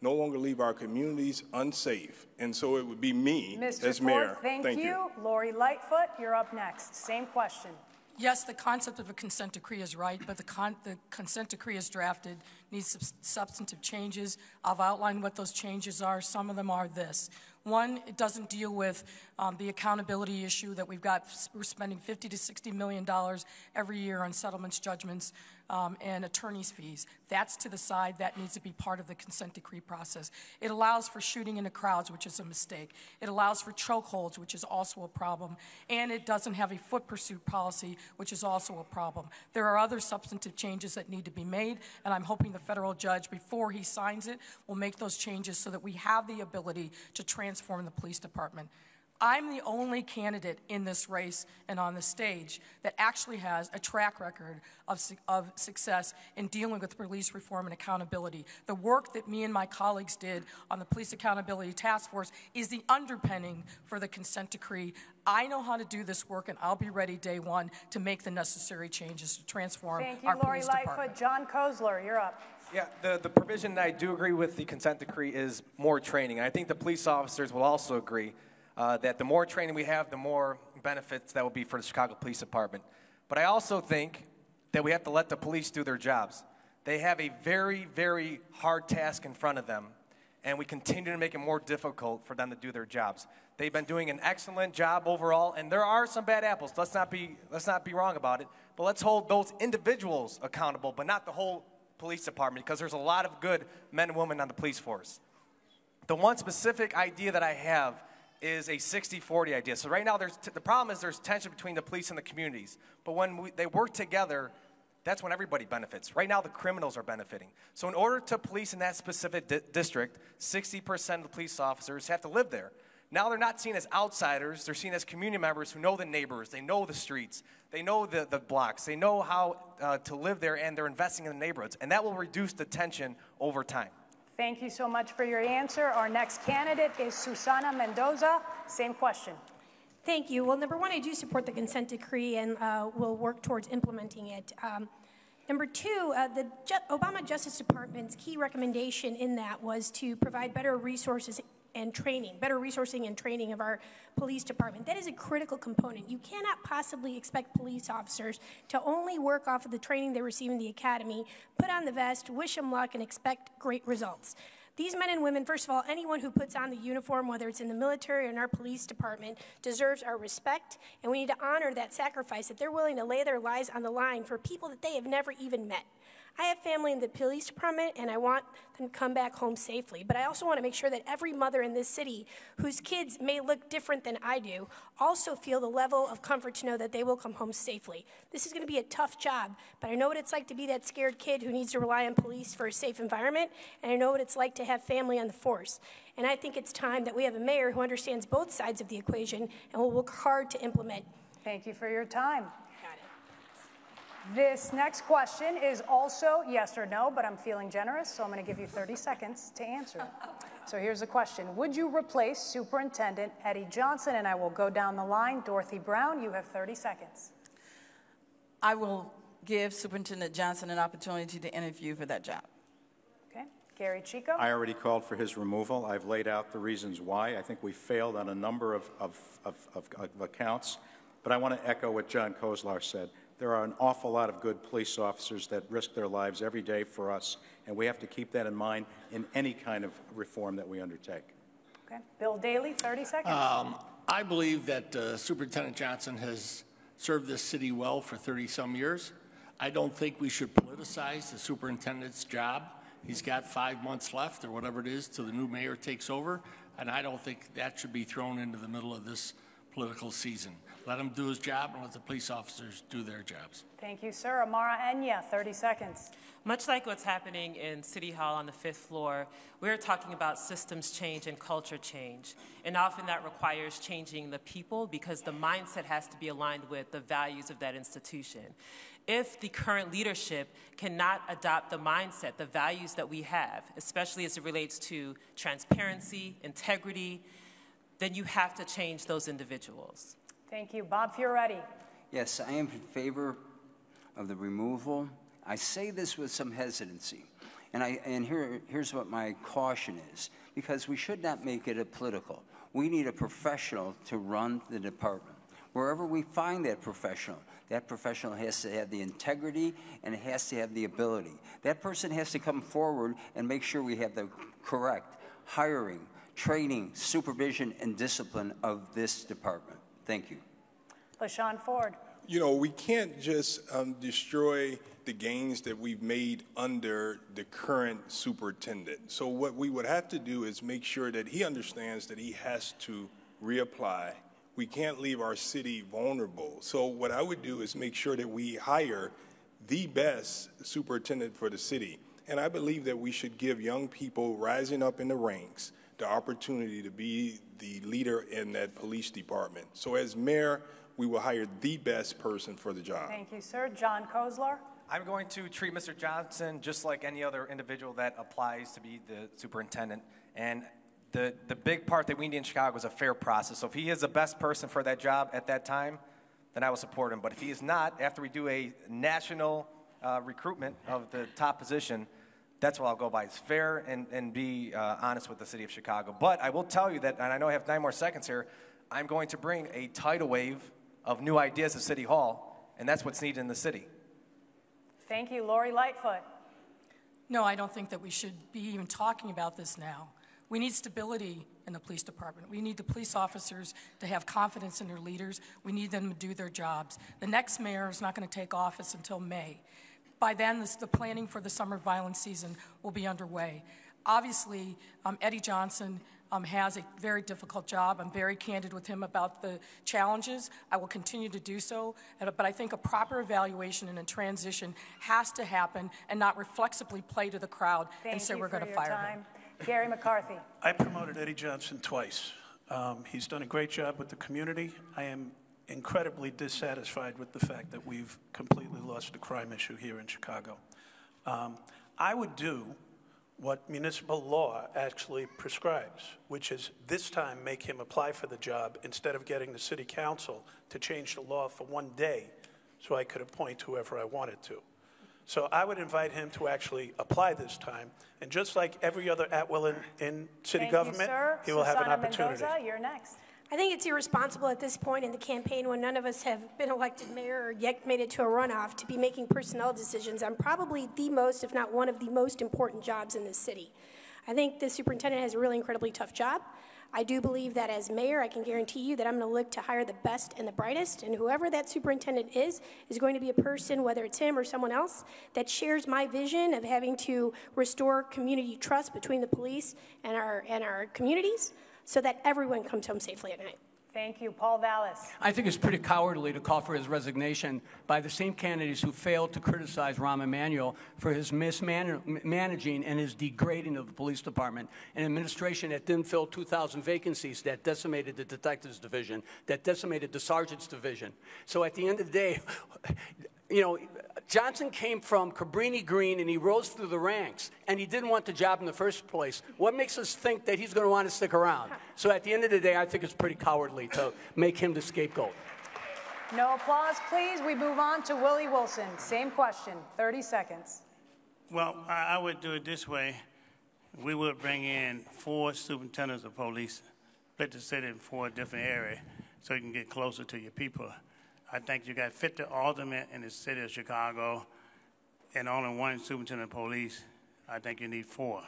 no longer leave our communities unsafe. And so it would be me Mr. as Ford, mayor. thank, thank you. Lori Lightfoot, you're up next. Same question. Yes, the concept of a consent decree is right, but the, con- the consent decree is drafted, needs sub- substantive changes. I've outlined what those changes are. Some of them are this. One, it doesn't deal with um, the accountability issue that we've got. We're spending 50 to 60 million dollars every year on settlements, judgments, um, and attorney's fees. That's to the side. That needs to be part of the consent decree process. It allows for shooting into crowds, which is a mistake. It allows for chokeholds, which is also a problem. And it doesn't have a foot pursuit policy, which is also a problem. There are other substantive changes that need to be made, and I'm hoping the federal judge, before he signs it, will make those changes so that we have the ability to transform the police department. I'm the only candidate in this race and on the stage that actually has a track record of, su- of success in dealing with police reform and accountability. The work that me and my colleagues did on the Police Accountability Task Force is the underpinning for the consent decree. I know how to do this work, and I'll be ready day one to make the necessary changes to transform Thank you, our Lori police Lightfoot. department. John Kozlar, you're up. Yeah, the, the provision that I do agree with the consent decree is more training. I think the police officers will also agree uh, that the more training we have, the more benefits that will be for the Chicago Police Department. But I also think that we have to let the police do their jobs. They have a very, very hard task in front of them, and we continue to make it more difficult for them to do their jobs. They've been doing an excellent job overall, and there are some bad apples. Let's not be, let's not be wrong about it. But let's hold those individuals accountable, but not the whole police department, because there's a lot of good men and women on the police force. The one specific idea that I have is a 60-40 idea. So right now, there's t- the problem is there's tension between the police and the communities. But when we, they work together, that's when everybody benefits. Right now, the criminals are benefiting. So in order to police in that specific di- district, 60% of the police officers have to live there. Now they're not seen as outsiders. They're seen as community members who know the neighbors. They know the streets. They know the, the blocks. They know how uh, to live there, and they're investing in the neighborhoods. And that will reduce the tension over time. Thank you so much for your answer. Our next candidate is Susana Mendoza. Same question. Thank you. Well, number one, I do support the consent decree and uh, will work towards implementing it. Um, number two, uh, the Obama Justice Department's key recommendation in that was to provide better resources and training, better resourcing and training of our police department. That is a critical component. You cannot possibly expect police officers to only work off of the training they receive in the academy, put on the vest, wish them luck, and expect great results. These men and women, first of all, anyone who puts on the uniform, whether it's in the military or in our police department, deserves our respect, and we need to honor that sacrifice that they're willing to lay their lives on the line for people that they have never even met. I have family in the police department and I want them to come back home safely. But I also want to make sure that every mother in this city whose kids may look different than I do also feel the level of comfort to know that they will come home safely. This is going to be a tough job, but I know what it's like to be that scared kid who needs to rely on police for a safe environment, and I know what it's like to have family on the force. And I think it's time that we have a mayor who understands both sides of the equation and will work hard to implement. Thank you for your time. This next question is also yes or no, but I'm feeling generous, so I'm going to give you 30 seconds to answer. So here's the question Would you replace Superintendent Eddie Johnson? And I will go down the line. Dorothy Brown, you have 30 seconds. I will give Superintendent Johnson an opportunity to interview for that job. Okay. Gery Chico? I already called for his removal. I've laid out the reasons why. I think we failed on a number of, of, of, of, of accounts. But I want to echo what John Kozlar said. There are an awful lot of good police officers that risk their lives every day for us, and we have to keep that in mind in any kind of reform that we undertake. Okay. Bill Daley, 30 seconds. Um, I believe that uh, Superintendent Johnson has served this city well for 30 some years. I don't think we should politicize the superintendent's job. He's got five months left, or whatever it is, till the new mayor takes over, and I don't think that should be thrown into the middle of this political season. Let him do his job and let the police officers do their jobs. Thank you, sir. Amara Enyia, 30 seconds. Much like what's happening in City Hall on the fifth floor, we're talking about systems change and culture change. And often that requires changing the people because the mindset has to be aligned with the values of that institution. If the current leadership cannot adopt the mindset, the values that we have, especially as it relates to transparency, integrity, then you have to change those individuals. Thank you. Bob Fioretti. Yes, I am in favor of the removal. I say this with some hesitancy. And, I, and here, here's what my caution is because we should not make it a political. We need a professional to run the department. Wherever we find that professional, that professional has to have the integrity and has to have the ability. That person has to come forward and make sure we have the correct hiring, training, supervision, and discipline of this department. Thank you. LaShawn Ford. You know, we can't just um, destroy the gains that we've made under the current superintendent. So, what we would have to do is make sure that he understands that he has to reapply. We can't leave our city vulnerable. So, what I would do is make sure that we hire the best superintendent for the city. And I believe that we should give young people rising up in the ranks the opportunity to be the leader in that police department. So, as mayor, we will hire the best person for the job. Thank you, sir. John Kozlar. I'm going to treat Mr. Johnson just like any other individual that applies to be the superintendent. And the, the big part that we need in Chicago is a fair process. So if he is the best person for that job at that time, then I will support him. But if he is not, after we do a national uh, recruitment of the top position, that's what I'll go by. It's fair and, and be uh, honest with the city of Chicago. But I will tell you that, and I know I have nine more seconds here, I'm going to bring a tidal wave of new ideas to City Hall, and that's what's needed in the city. Thank you, Lori Lightfoot. No, I don't think that we should be even talking about this now. We need stability in the police department. We need the police officers to have confidence in their leaders. We need them to do their jobs. The next mayor is not going to take office until May. By then, this, the planning for the summer violence season will be underway. Obviously, um, Eddie Johnson um, has a very difficult job. I'm very candid with him about the challenges. I will continue to do so, but I think a proper evaluation and a transition has to happen and not reflexively play to the crowd Thank and say we're going to fire time. him. Garry McCarthy. I promoted Eddie Johnson twice. Um, he's done a great job with the community. I am incredibly dissatisfied with the fact that we've completely lost the crime issue here in Chicago. Um, I would do what municipal law actually prescribes, which is this time make him apply for the job instead of getting the city council to change the law for one day so I could appoint whoever I wanted to. So I would invite him to actually apply this time, and just like every other at-will in, in city Thank government, you, he will have an opportunity. Mendoza, you're next. I think it's irresponsible at this point in the campaign when none of us have been elected mayor or yet made it to a runoff to be making personnel decisions on probably the most, if not one of the most important jobs in this city. I think the superintendent has a really incredibly tough job. I do believe that as mayor, I can guarantee you that I'm going to look to hire the best and the brightest, and whoever that superintendent is, is going to be a person, whether it's him or someone else, that shares my vision of having to restore community trust between the police and our, and our communities so that everyone comes home safely at night. Thank you. Paul Vallas. I think it's pretty cowardly to call for his resignation by the same candidates who failed to criticize Rahm Emanuel for his mismanaging and his degrading of the police department. An administration that didn't fill 2,000 vacancies, that decimated the detectives division, that decimated the sergeants division. So at the end of the day, (laughs) you know, Johnson came from Cabrini Green and he rose through the ranks and he didn't want the job in the first place. What makes us think that he's going to want to stick around? So at the end of the day, I think it's pretty cowardly to make him the scapegoat. No applause, please. We move on to Willie Wilson. Same question, 30 seconds. Well, I, I would do it this way. We would bring in four superintendents of police, split the city in four different areas so you can get closer to your people. I think you got 50 aldermen in the city of Chicago and only one superintendent of police. I think you need four.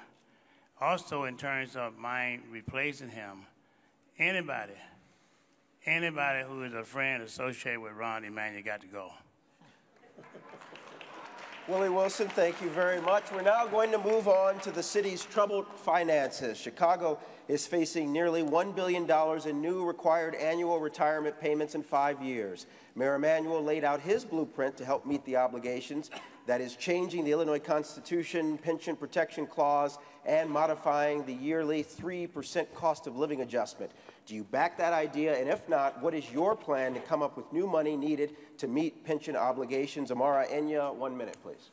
Also, in terms of my replacing him, anybody, anybody who is a friend associated with Rahm Emanuel got to go. Willie Wilson, thank you very much. We're now going to move on to the city's troubled finances. Chicago is facing nearly $1 billion in new required annual retirement payments in five years. Mayor Emanuel laid out his blueprint to help meet the obligations that is changing the Illinois Constitution pension protection clause and modifying the yearly 3% cost of living adjustment. Do you back that idea? And if not, what is your plan to come up with new money needed to meet pension obligations? Amara Enyia, one minute, please.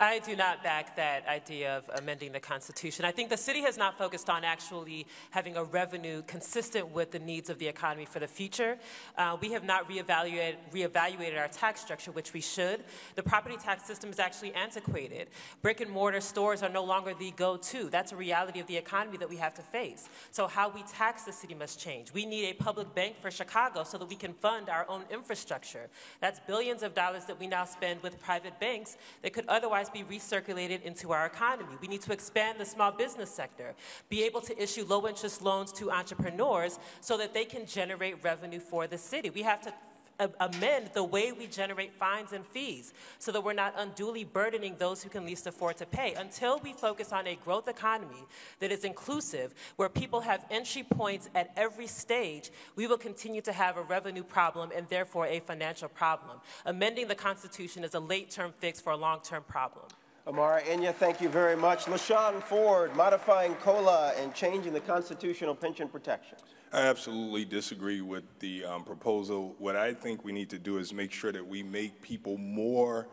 I do not back that idea of amending the Constitution. I think the city has not focused on actually having a revenue consistent with the needs of the economy for the future. Uh, we have not reevaluated, reevaluated our tax structure, which we should. The property tax system is actually antiquated. Brick and mortar stores are no longer the go to. That's a reality of the economy that we have to face. So, how we tax the city must change. We need a public bank for Chicago so that we can fund our own infrastructure. That's billions of dollars that we now spend with private banks that could otherwise be recirculated into our economy. We need to expand the small business sector, be able to issue low interest loans to entrepreneurs so that they can generate revenue for the city. We have to amend the way we generate fines and fees so that we're not unduly burdening those who can least afford to pay. Until we focus on a growth economy that is inclusive, where people have entry points at every stage, we will continue to have a revenue problem and therefore a financial problem. Amending the Constitution is a late term fix for a long term problem. Amara Enyia, thank you very much. LaShawn Ford, modifying COLA and changing the constitutional pension protections. I absolutely disagree with the um, proposal. What I think we need to do is make sure that we make people more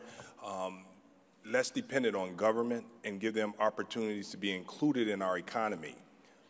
um, less dependent on government and give them opportunities to be included in our economy.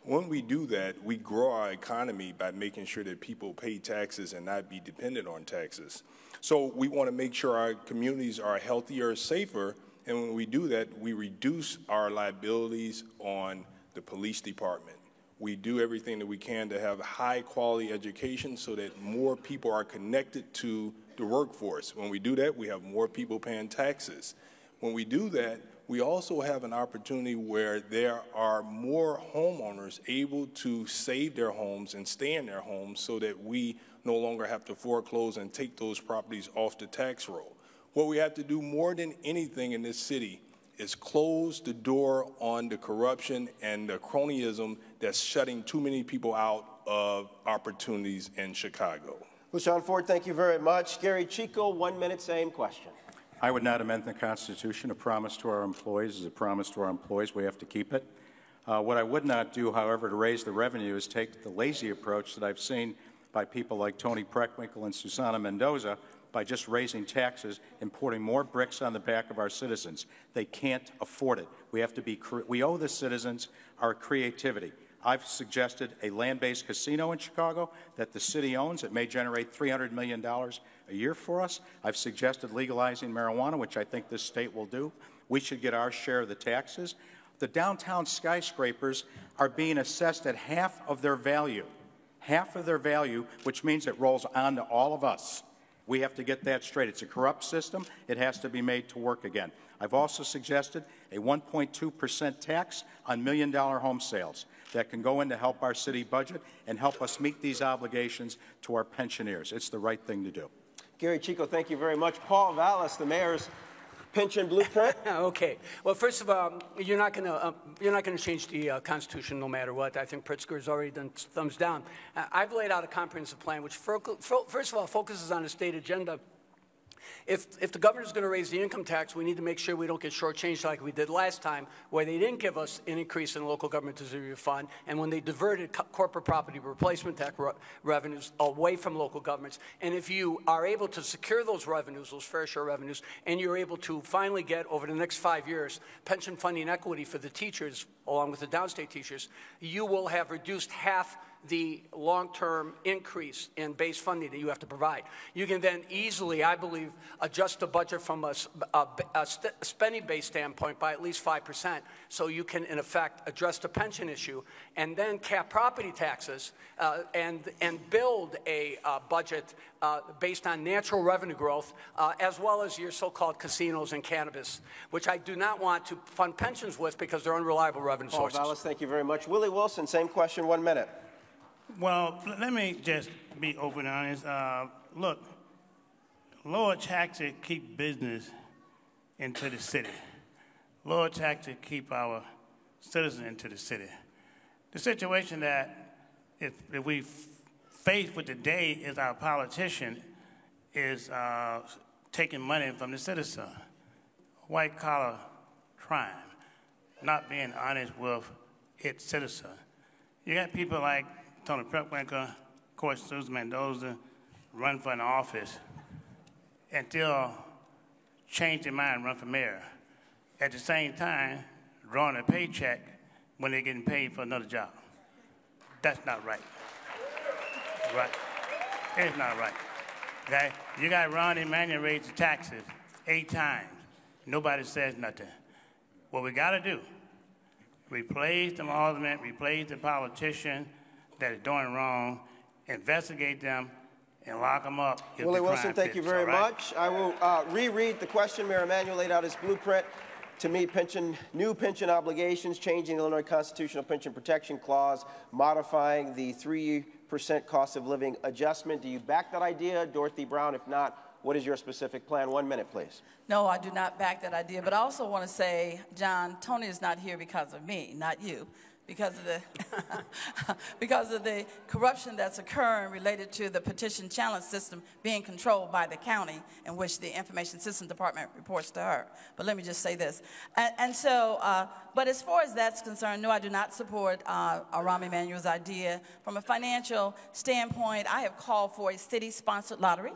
When we do that, we grow our economy by making sure that people pay taxes and not be dependent on taxes. So we want to make sure our communities are healthier, safer, and when we do that, we reduce our liabilities on the police department we do everything that we can to have high quality education so that more people are connected to the workforce. When we do that, we have more people paying taxes. When we do that, we also have an opportunity where there are more homeowners able to save their homes and stay in their homes so that we no longer have to foreclose and take those properties off the tax roll. What we have to do more than anything in this city is close the door on the corruption and the cronyism that's shutting too many people out of opportunities in Chicago. LaShawn Ford, thank you very much. Gery Chico, one minute, same question. I would not amend the Constitution. A promise to our employees is a promise to our employees. We have to keep it. Uh, what I would not do, however, to raise the revenue is take the lazy approach that I've seen by people like Toni Preckwinkle and Susana Mendoza, by just raising taxes and putting more bricks on the back of our citizens. They can't afford it. We have to be, we owe the citizens our creativity. I've suggested a land-based casino in Chicago that the city owns. It may generate $300 million a year for us. I've suggested legalizing marijuana, which I think this state will do. We should get our share of the taxes. The downtown skyscrapers are being assessed at half of their value. Half of their value, which means it rolls on to all of us. We have to get that straight. It's a corrupt system. It has to be made to work again. I've also suggested a 1.2% tax on million dollar home sales that can go in to help our city budget and help us meet these obligations to our pensioners. It's the right thing to do. Gery Chico, thank you very much. Paul Vallas, the mayor's pension blueprint? (laughs) okay. Well, first of all, you're not going to uh, you're not going to change the uh, Constitution no matter what. I think Pritzker has already done thumbs down. Uh, I've laid out a comprehensive plan, which first of all focuses on a state agenda if, if the governor's going to raise the income tax, we need to make sure we don't get shortchanged like we did last time, where they didn't give us an increase in local government distributed fund, and when they diverted co corporate property replacement tax re revenues away from local governments. And if you are able to secure those revenues, those fair share revenues, and you're able to finally get over the next five years pension funding equity for the teachers, along with the downstate teachers, you will have reduced half the long-term increase in base funding that you have to provide. You can then easily, I believe, adjust the budget from a, a, a spending-based standpoint by at least 5%, so you can, in effect, address the pension issue and then cap property taxes uh, and, and build a uh, budget uh, based on natural revenue growth, uh, as well as your so-called casinos and cannabis, which I do not want to fund pensions with because they're unreliable revenue Paul sources. Thank you very much. Willie Wilson, same question, one minute. Well, let me just be open and honest. Uh, look, lower taxes keep business into the city. Lower taxes keep our citizens into the city. The situation that if, if we face with today is our politician is uh, taking money from the citizen, white collar crime, not being honest with its citizen. You got people like Toni Preckwinkle, of course, Susan Mendoza, run for an office until change their mind and run for mayor. At the same time, drawing a paycheck when they're getting paid for another job. That's not right. Right? It's not right. Okay? You got Rahm Emanuel raise the taxes eight times. Nobody says nothing. What we got to do, replace the alderman, replace the politician that is doing wrong, investigate them, and lock them up. if Willie the Wilson, crime thank you very all right? much. I will uh, reread the question. Mayor Emanuel laid out his blueprint to meet pension, new pension obligations, changing the Illinois Constitutional Pension Protection Clause, modifying the 3% cost of living adjustment. Do you back that idea, Dorothy Brown? If not, what is your specific plan? One minute, please. No, I do not back that idea. But I also want to say, John, Toni is not here because of me, not you, because of the (laughs) because of the corruption that's occurring related to the petition challenge system being controlled by the county, in which the Information System Department reports to her. But let me just say this, and, and so. Uh, but as far as that's concerned, no, I do not support uh, Rahm Emanuel's idea. From a financial standpoint, I have called for a city-sponsored lottery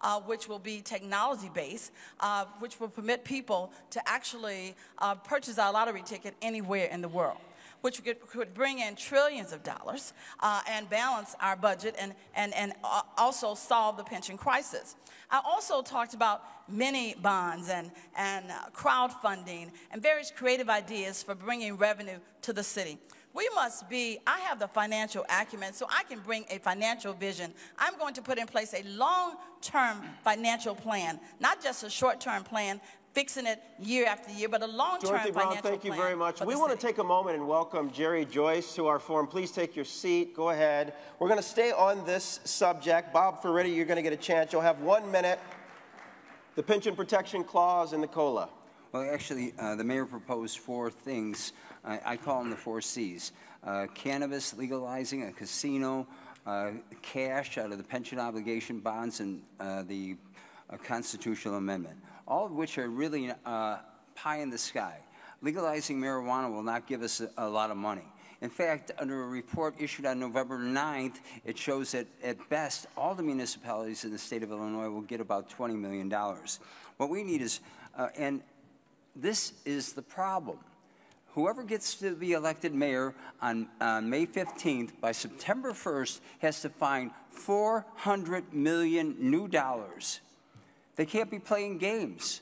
uh, which will be technology based, uh, which will permit people to actually uh, purchase our lottery ticket anywhere in the world. Which could, could bring in trillions of dollars uh, and balance our budget and, and, and uh, also solve the pension crisis. I also talked about mini bonds and, and uh, crowdfunding and various creative ideas for bringing revenue to the city. We must be, I have the financial acumen, so I can bring a financial vision. I'm going to put in place a long term financial plan, not just a short term plan, fixing it year after year, but a long term Dorothy financial Brown, thank you plan very much. We the want to take a moment and welcome Jerry Joyce to our forum. Please take your seat. Go ahead. We're going to stay on this subject. Bob Fioretti, you're going to get a chance. You'll have one minute. The Pension Protection Clause and the COLA. Well, actually, uh, the mayor proposed four things. I, I call them the four C's. Uh, cannabis legalizing, a casino, uh, cash out of the pension obligation bonds, and uh, the uh, constitutional amendment, all of which are really uh, pie in the sky. Legalizing marijuana will not give us a, a lot of money. In fact, under a report issued on November 9th, it shows that at best, all the municipalities in the state of Illinois will get about $20 million. What we need is, uh, and this is the problem. Whoever gets to be elected mayor on uh, May 15th, by September 1st, has to find 400 million new dollars. They can't be playing games.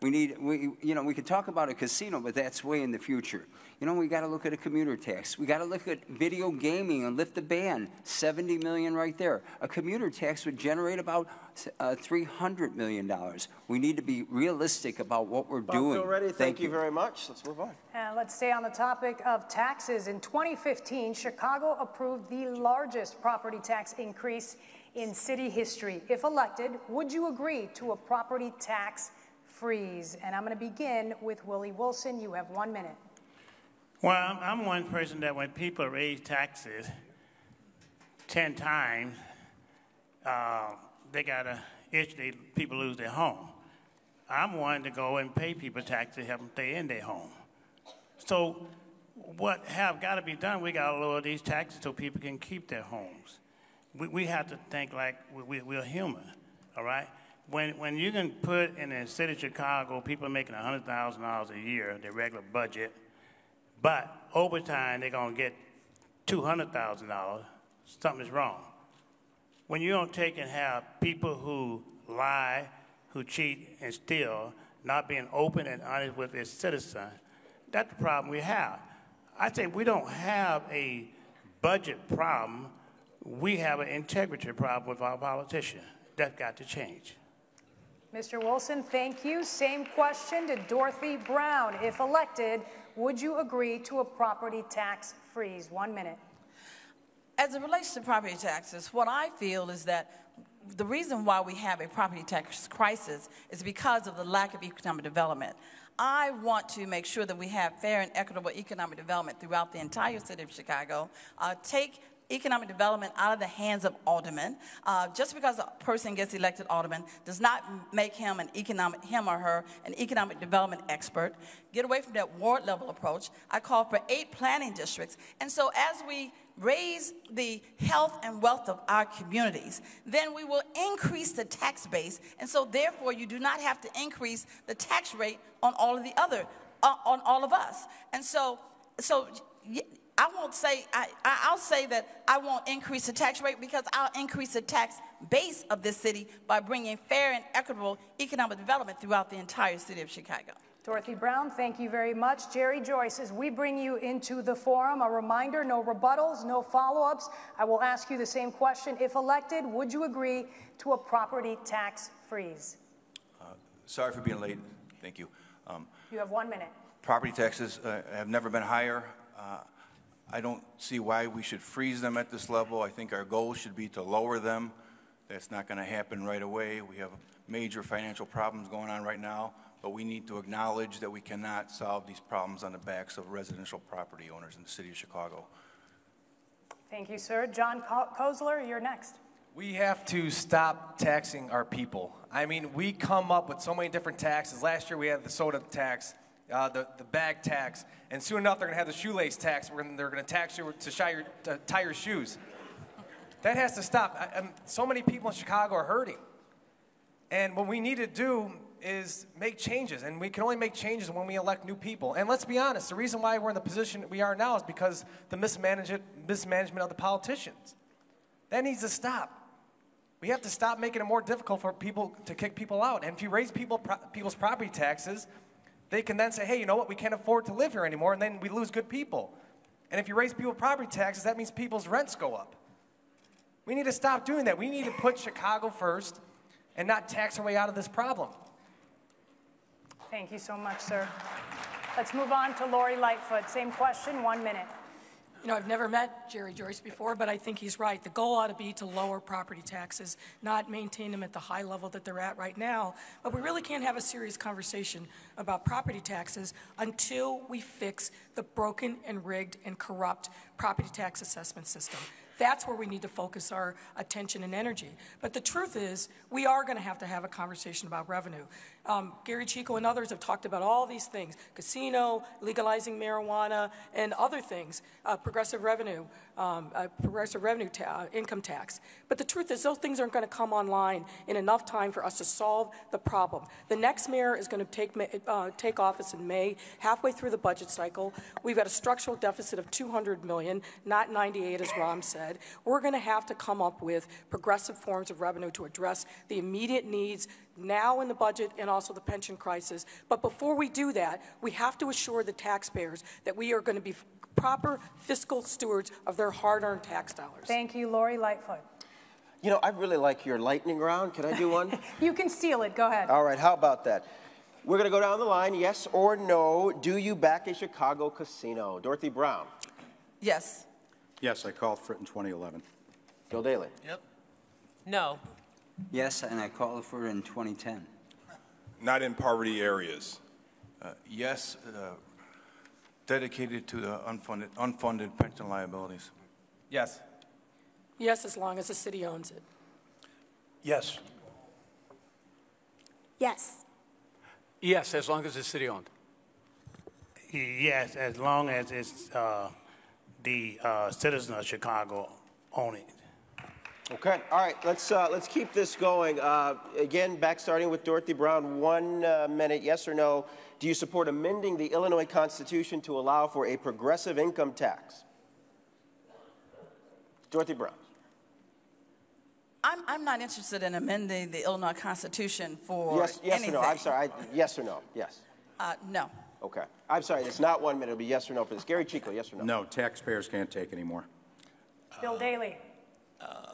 We need, we, you know, we could talk about a casino, but that's way in the future. You know, we got to look at a commuter tax. We got to look at video gaming and lift the ban. 70 million right there. A commuter tax would generate about uh, 300 million dollars. We need to be realistic about what we're Bob doing. Fioretti, thank, you very much. Let's move on. And let's stay on the topic of taxes. In 2015, Chicago approved the largest property tax increase in city history. If elected, would you agree to a property tax freeze? And I'm going to begin with Willie Wilson. You have one minute. Well, I'm, one person that when people raise taxes 10 times, uh, they got to issue, people lose their home. I'm one to go and pay people taxes, to help them stay in their home. So what have got to be done, we got to lower these taxes so people can keep their homes. We, we have to think like we, we, we're human, all right? When, when you can put in the city of Chicago, people making $100,000 a year, their regular budget, but over time they're going to get $200,000, something's wrong. When you don't take and have people who lie, who cheat and steal, not being open and honest with their citizen, that's the problem we have. I say we don't have a budget problem. We have an integrity problem with our politicians. That's got to change. Mr. Wilson, thank you. Same question to Dorothy Brown. If elected, would you agree to a property tax freeze? One minute. As it relates to property taxes, what I feel is that the reason why we have a property tax crisis is because of the lack of economic development. I want to make sure that we have fair and equitable economic development throughout the entire city of Chicago. Uh, take economic development out of the hands of aldermen. Uh, just because a person gets elected alderman does not make him an economic him or her an economic development expert. Get away from that ward level approach. I call for eight planning districts. And so as we raise the health and wealth of our communities, then we will increase the tax base. And so therefore you do not have to increase the tax rate on all of the other uh, on all of us. And so so I won't say, I, I'll say that I won't increase the tax rate because I'll increase the tax base of this city by bringing fair and equitable economic development throughout the entire city of Chicago. Dorothy Brown, thank you very much. Jerry Joyce, as we bring you into the forum, a reminder no rebuttals, no follow ups. I will ask you the same question. If elected, would you agree to a property tax freeze? Uh, sorry for being late. Thank you. Um, you have one minute. Property taxes uh, have never been higher. Uh, I don't see why we should freeze them at this level. I think our goal should be to lower them. That's not going to happen right away. We have major financial problems going on right now, but we need to acknowledge that we cannot solve these problems on the backs of residential property owners in the city of Chicago. Thank you, sir. John Kozlar, you're next. We have to stop taxing our people. I mean, we come up with so many different taxes. Last year we had the soda tax uh, the, the bag tax, and soon enough they're going to have the shoelace tax where they're going to tax you to, your, to tie your shoes. That has to stop. I, so many people in Chicago are hurting. And what we need to do is make changes, and we can only make changes when we elect new people. And let's be honest, the reason why we're in the position we are now is because the mismanagement, mismanagement of the politicians. That needs to stop. We have to stop making it more difficult for people to kick people out. And if you raise people, pro- people's property taxes, they can then say, hey, you know what, we can't afford to live here anymore, and then we lose good people. And if you raise people property taxes, that means people's rents go up. We need to stop doing that. We need to put Chicago first and not tax our way out of this problem. Thank you so much, sir. Let's move on to Lori Lightfoot. Same question, one minute. You know, I've never met Jerry Joyce before, but I think he's right. The goal ought to be to lower property taxes, not maintain them at the high level that they're at right now. But we really can't have a serious conversation about property taxes until we fix the broken and rigged and corrupt property tax assessment system. That's where we need to focus our attention and energy. But the truth is, we are going to have to have a conversation about revenue. Um, Gery Chico and others have talked about all these things casino, legalizing marijuana, and other things, uh, progressive revenue, um, uh, progressive revenue ta- uh, income tax. But the truth is, those things aren't going to come online in enough time for us to solve the problem. The next mayor is going to take, uh, take office in May, halfway through the budget cycle. We've got a structural deficit of 200 million, not 98, as Rahm said. We're going to have to come up with progressive forms of revenue to address the immediate needs now in the budget and also the pension crisis. But before we do that, we have to assure the taxpayers that we are going to be proper fiscal stewards of their hard earned tax dollars. Thank you, Lori Lightfoot. You know, I really like your lightning round. Can I do one? (laughs) you can steal it. Go ahead. All right, how about that? We're going to go down the line. Yes or no? Do you back a Chicago casino? Dorothy Brown. Yes. Yes, I called for it in 2011. Bill Daley. Yep. No. Yes, and I called for it in 2010. Not in poverty areas. Uh, yes, uh, dedicated to the unfunded, unfunded pension liabilities. Yes. Yes, as long as the city owns it. Yes. Yes. Yes, as long as the city owned. Yes, as long as it's uh, the uh, citizens of Chicago own it. Okay, all right, let's, uh, let's keep this going. Uh, again, back starting with Dorothy Brown, one uh, minute, yes or no. Do you support amending the Illinois Constitution to allow for a progressive income tax? Dorothy Brown. I'm, I'm not interested in amending the Illinois Constitution for yes, yes anything. or no? I'm sorry. I, yes or no? Yes. Uh, no. Okay. I'm sorry. It's not one minute. It'll be yes or no for this. Gery Chico, yes or no? No, taxpayers can't take anymore. Bill Daley. Uh,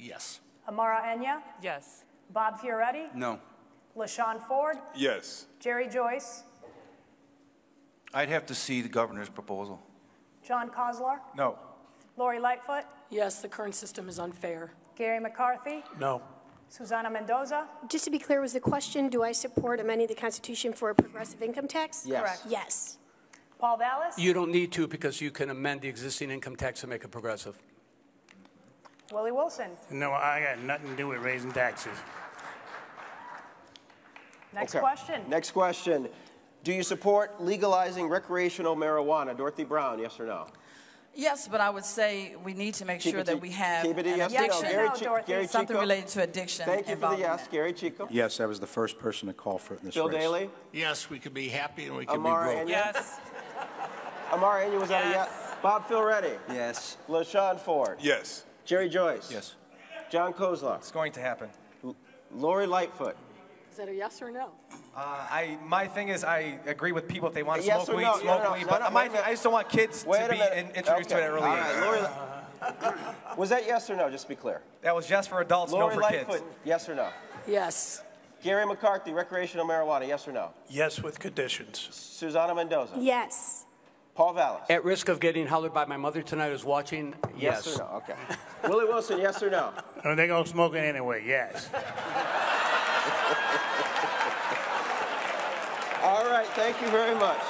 Yes. Amara Enyia? Yes. Bob Fioretti? No. LaShawn Ford? Yes. Jerry Joyce? I'd have to see the governor's proposal. John Kozlar? No. Lori Lightfoot? Yes, the current system is unfair. Garry McCarthy? No. Susana Mendoza? Just to be clear, was the question, do I support amending the Constitution for a progressive income tax? Yes. Correct. Yes. Paul Vallas? You don't need to because you can amend the existing income tax to make it progressive. Willie Wilson? No, I got nothing to do with raising taxes. Next Okay. question. Next question. Do you support legalizing recreational marijuana? Dorothy Brown, yes or no? Yes, but I would say we need to make Keep sure it that we have keep it an yes or no. addiction, Gery Chi- Gery something Chico? related to addiction. Thank you for the yes. Gery Chico? Yes, I was the first person to call for it in this Bill race. Daley? Yes, we could be happy and we could Amara be broke. Enyia? Yes. Amara Enyia, was that a yes? Bob Fioretti? Yes. LaShawn Ford? Yes. Jerry Joyce? Yes. John Kozlar? It's going to happen. Lori Lightfoot? Is that a yes or no? Uh, I my thing is I agree with people if they want to Yes smoke weed, no? smoke No, no, weed. but my thing, I just don't want kids Wait to be minute. in, introduced to Okay. it early All age. right, Lori Was that yes or no, just to be clear? That was just for adults, Lori no for Lightfoot, kids. yes or no? Yes. Garry McCarthy, recreational marijuana, yes or no? Yes, with conditions. Susana Mendoza? Yes. Paul Vallas? At risk of getting hollered by my mother tonight who's watching, Yes yes. or no? Okay. (laughs) Willie Wilson, yes or no? Oh, they're going to smoke it anyway, yes. (laughs) All right, thank you very much.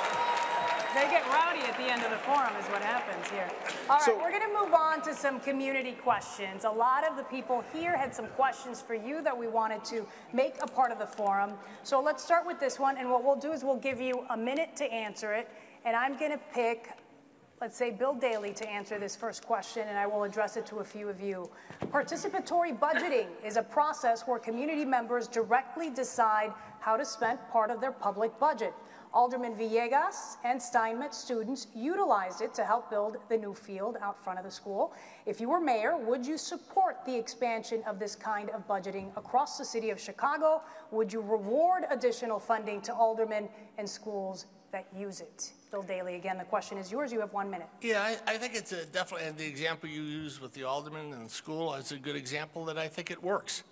They get rowdy at the end of the forum, is what happens here. All right, we're going to move on to some community questions. A lot of the people here had some questions for you that we wanted to make a part of the forum. So let's start with this one, and what we'll do is we'll give you a minute to answer it, and I'm going to pick, let's say, Bill Daley to answer this first question, and I will address it to a few of you. Participatory budgeting is a process where community members directly decide how to spend part of their public budget. Alderman Villegas and Steinmetz students utilized it to help build the new field out front of the school. If you were mayor, would you support the expansion of this kind of budgeting across the city of Chicago? Would you reward additional funding to aldermen and schools that use it? Bill Daley, again, the question is yours. You have one minute. Yeah, I, I think it's a definitely, and the example you use with the alderman and the school is a good example that I think it works.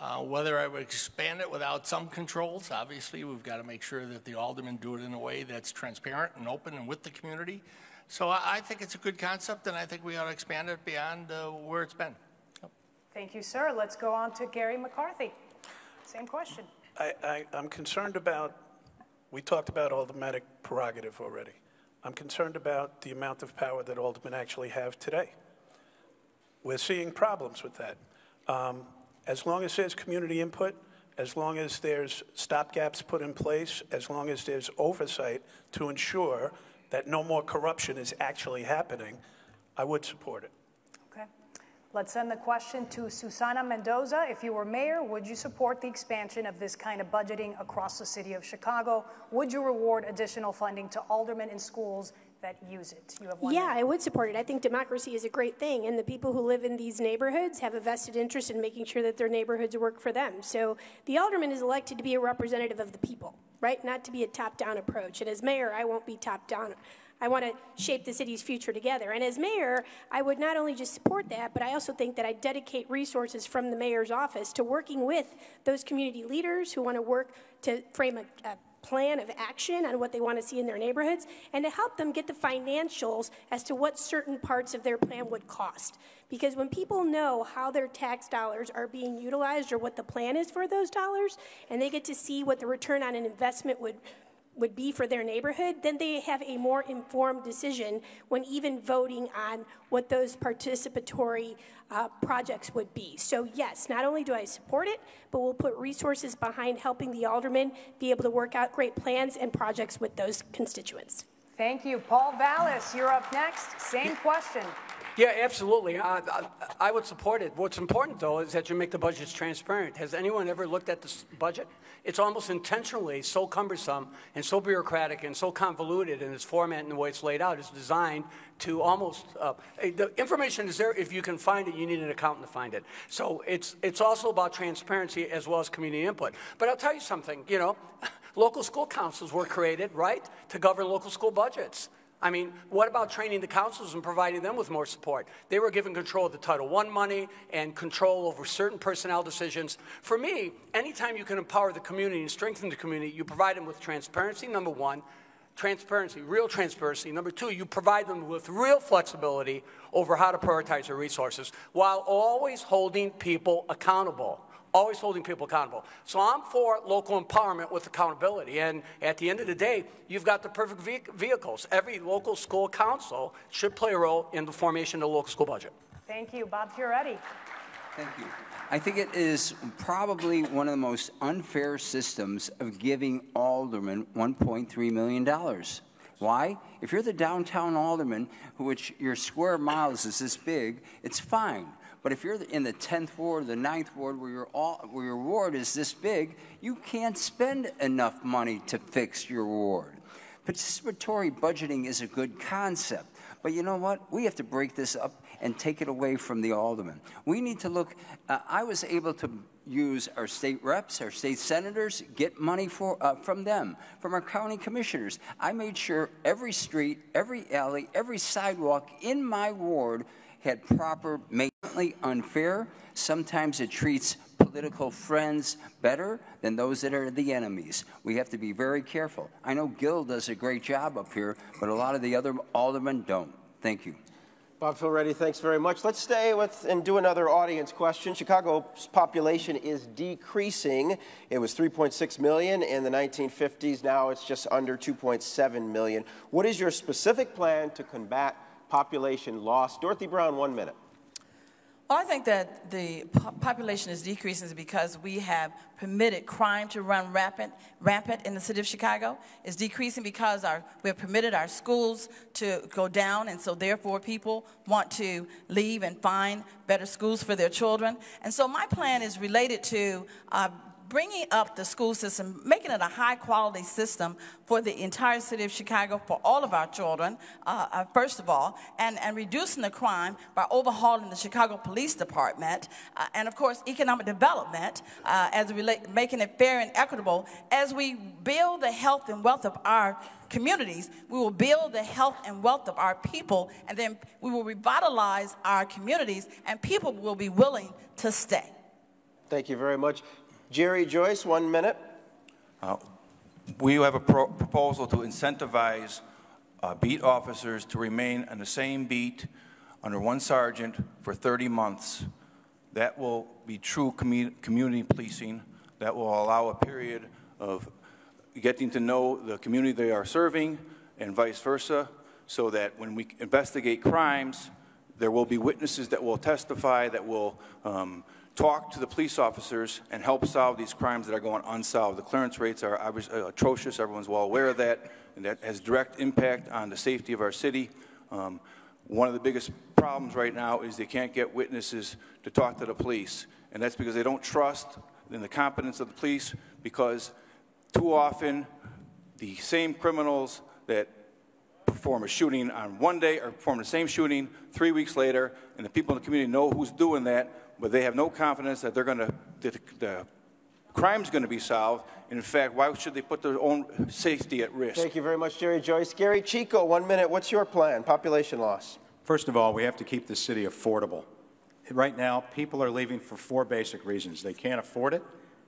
Uh, whether I would expand it without some controls, obviously, we've got to make sure that the aldermen do it in a way that's transparent and open and with the community. So I, I think it's a good concept, and I think we ought to expand it beyond uh, where it's been. Thank you, sir. Let's go on to Garry McCarthy. Same question. I, I, I'm concerned about, we talked about aldermanic prerogative already. I'm concerned about the amount of power that aldermen actually have today. We're seeing problems with that. Um, as long as there's community input, as long as there's stopgaps put in place, as long as there's oversight to ensure that no more corruption is actually happening, I would support it. Let's send the question to Susana Mendoza. If you were mayor, would you support the expansion of this kind of budgeting across the city of Chicago? Would you reward additional funding to aldermen and schools that use it? You have one Yeah, minute. I would support it. I think democracy is a great thing, and the people who live in these neighborhoods have a vested interest in making sure that their neighborhoods work for them. So the alderman is elected to be a representative of the people, right? Not to be a top down approach. And as mayor, I won't be top down. I want to shape the city's future together. And as mayor, I would not only just support that, but I also think that I dedicate resources from the mayor's office to working with those community leaders who want to work to frame a, a plan of action on what they want to see in their neighborhoods and to help them get the financials as to what certain parts of their plan would cost. Because when people know how their tax dollars are being utilized or what the plan is for those dollars, and they get to see what the return on an investment would would be for their neighborhood, then they have a more informed decision when even voting on what those participatory uh, projects would be. So, yes, not only do I support it, but we'll put resources behind helping the aldermen be able to work out great plans and projects with those constituents. Thank you. Paul Vallas, you're up next. Same question. Yeah, absolutely. Uh, I, I would support it. What's important, though, is that you make the budgets transparent. Has anyone ever looked at this budget? It's almost intentionally so cumbersome and so bureaucratic and so convoluted in its format and the way it's laid out. It's designed to almost uh, the information is there. If you can find it, you need an accountant to find it. So it's it's also about transparency as well as community input. But I'll tell you something. You know, (laughs) local school councils were created right to govern local school budgets. I mean, what about training the councils and providing them with more support? They were given control of the Title I money and control over certain personnel decisions. For me, anytime you can empower the community and strengthen the community, you provide them with transparency, number one, transparency, real transparency. Number two, you provide them with real flexibility over how to prioritize their resources while always holding people accountable. Always holding people accountable. So I'm for local empowerment with accountability. And at the end of the day, you've got the perfect ve- vehicles. Every local school council should play a role in the formation of the local school budget. Thank you. Bob Fioretti. Thank you. I think it is probably one of the most unfair systems of giving aldermen $1.3 million. Why? If you're the downtown alderman, which your square miles is this big, it's fine. But if you're in the 10th ward the 9th ward where your, where your ward is this big, you can't spend enough money to fix your ward. Participatory budgeting is a good concept. But you know what? We have to break this up and take it away from the alderman. We need to look. Uh, I was able to use our state reps, our state senators, get money for, uh, from them, from our county commissioners. I made sure every street, every alley, every sidewalk in my ward had proper maintenance. unfair. Sometimes it treats political friends better than those that are the enemies. We have to be very careful. I know Gil does a great job up here, but a lot of the other aldermen don't. Thank you. Bob Fioretti, thanks very much. Let's stay with and do another audience question. Chicago's population is decreasing. It was 3.6 million in the 1950s. Now it's just under 2.7 million. What is your specific plan to combat population loss? Dorothy Brown, one minute. Well, I think that the population is decreasing because we have permitted crime to run rampant, rampant in the city of Chicago. It's decreasing because our, we have permitted our schools to go down, and so therefore people want to leave and find better schools for their children. And so my plan is related to uh, bringing up the school system, making it a high quality system for the entire city of Chicago, for all of our children, uh, uh, first of all, and, and reducing the crime by overhauling the Chicago Police Department, uh, and of course, economic development, uh, as making it fair and equitable. As we build the health and wealth of our communities, we will build the health and wealth of our people, and then we will revitalize our communities, and people will be willing to stay. Thank you very much. Jerry Joyce, one minute. Uh, we have a pro proposal to incentivize uh, beat officers to remain on the same beat under one sergeant for 30 months. That will be true commu community policing. That will allow a period of getting to know the community they are serving and vice versa, so that when we investigate crimes, there will be witnesses that will testify, that will um, talk to the police officers and help solve these crimes that are going unsolved. The clearance rates are uh, atrocious. Everyone's well aware of that, and that has direct impact on the safety of our city. Um, one of the biggest problems right now is they can't get witnesses to talk to the police, and that's because they don't trust in the competence of the police because too often the same criminals that perform a shooting on one day or perform the same shooting three weeks later, and the people in the community know who's doing that, but they have no confidence that they're going to, the, the crime's going to be solved. And in fact, why should they put their own safety at risk? Thank you very much, Jerry Joyce. Gery Chico, one minute. What's your plan? Population loss. First of all, we have to keep the city affordable. Right now, people are leaving for four basic reasons. They can't afford it,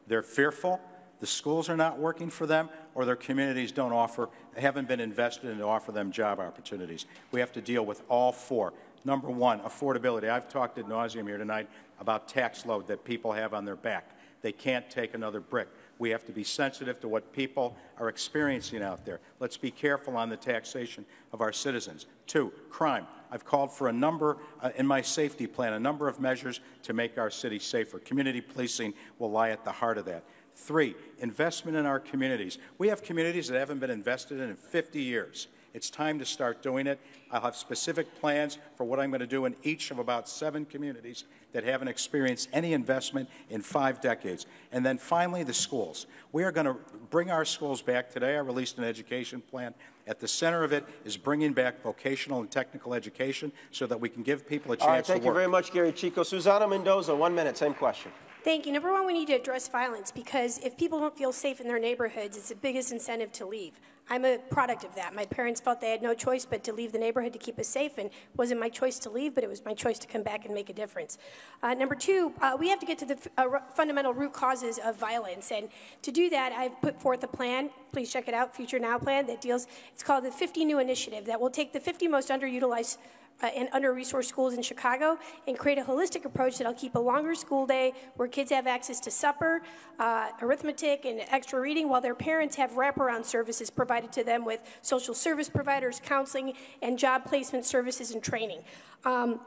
they're fearful, the schools are not working for them, or their communities don't offer, haven't been invested in to offer them job opportunities. We have to deal with all four. Number one, affordability. I've talked ad nauseum here tonight about tax load that people have on their back. They can't take another brick. We have to be sensitive to what people are experiencing out there. Let's be careful on the taxation of our citizens. Two, crime. I've called for a number uh, in my safety plan, a number of measures to make our city safer. Community policing will lie at the heart of that. Three, investment in our communities. We have communities that haven't been invested in in 50 years. It's time to start doing it. I'll have specific plans for what I'm going to do in each of about seven communities that haven't experienced any investment in five decades. And then finally, the schools. We are going to bring our schools back. Today, I released an education plan. At the center of it is bringing back vocational and technical education so that we can give people a chance All right, thank to work. you very much, Gery Chico. Susana Mendoza, one minute, same question. Thank you. Number one, we need to address violence because if people don't feel safe in their neighborhoods, it's the biggest incentive to leave. I'm a product of that. My parents felt they had no choice but to leave the neighborhood to keep us safe, and it wasn't my choice to leave, but it was my choice to come back and make a difference. Uh, number two, uh, we have to get to the uh, fundamental root causes of violence, and to do that, I've put forth a plan. Please check it out, Future Now plan that deals. It's called the 50 New Initiative that will take the 50 most underutilized uh, and under-resourced schools in Chicago and create a holistic approach that'll keep a longer school day where kids have access to supper, uh, arithmetic, and extra reading while their parents have wraparound services provided to them with social service providers, counseling, and job placement services and training. Um,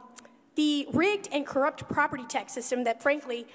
the rigged and corrupt property tax system that, frankly,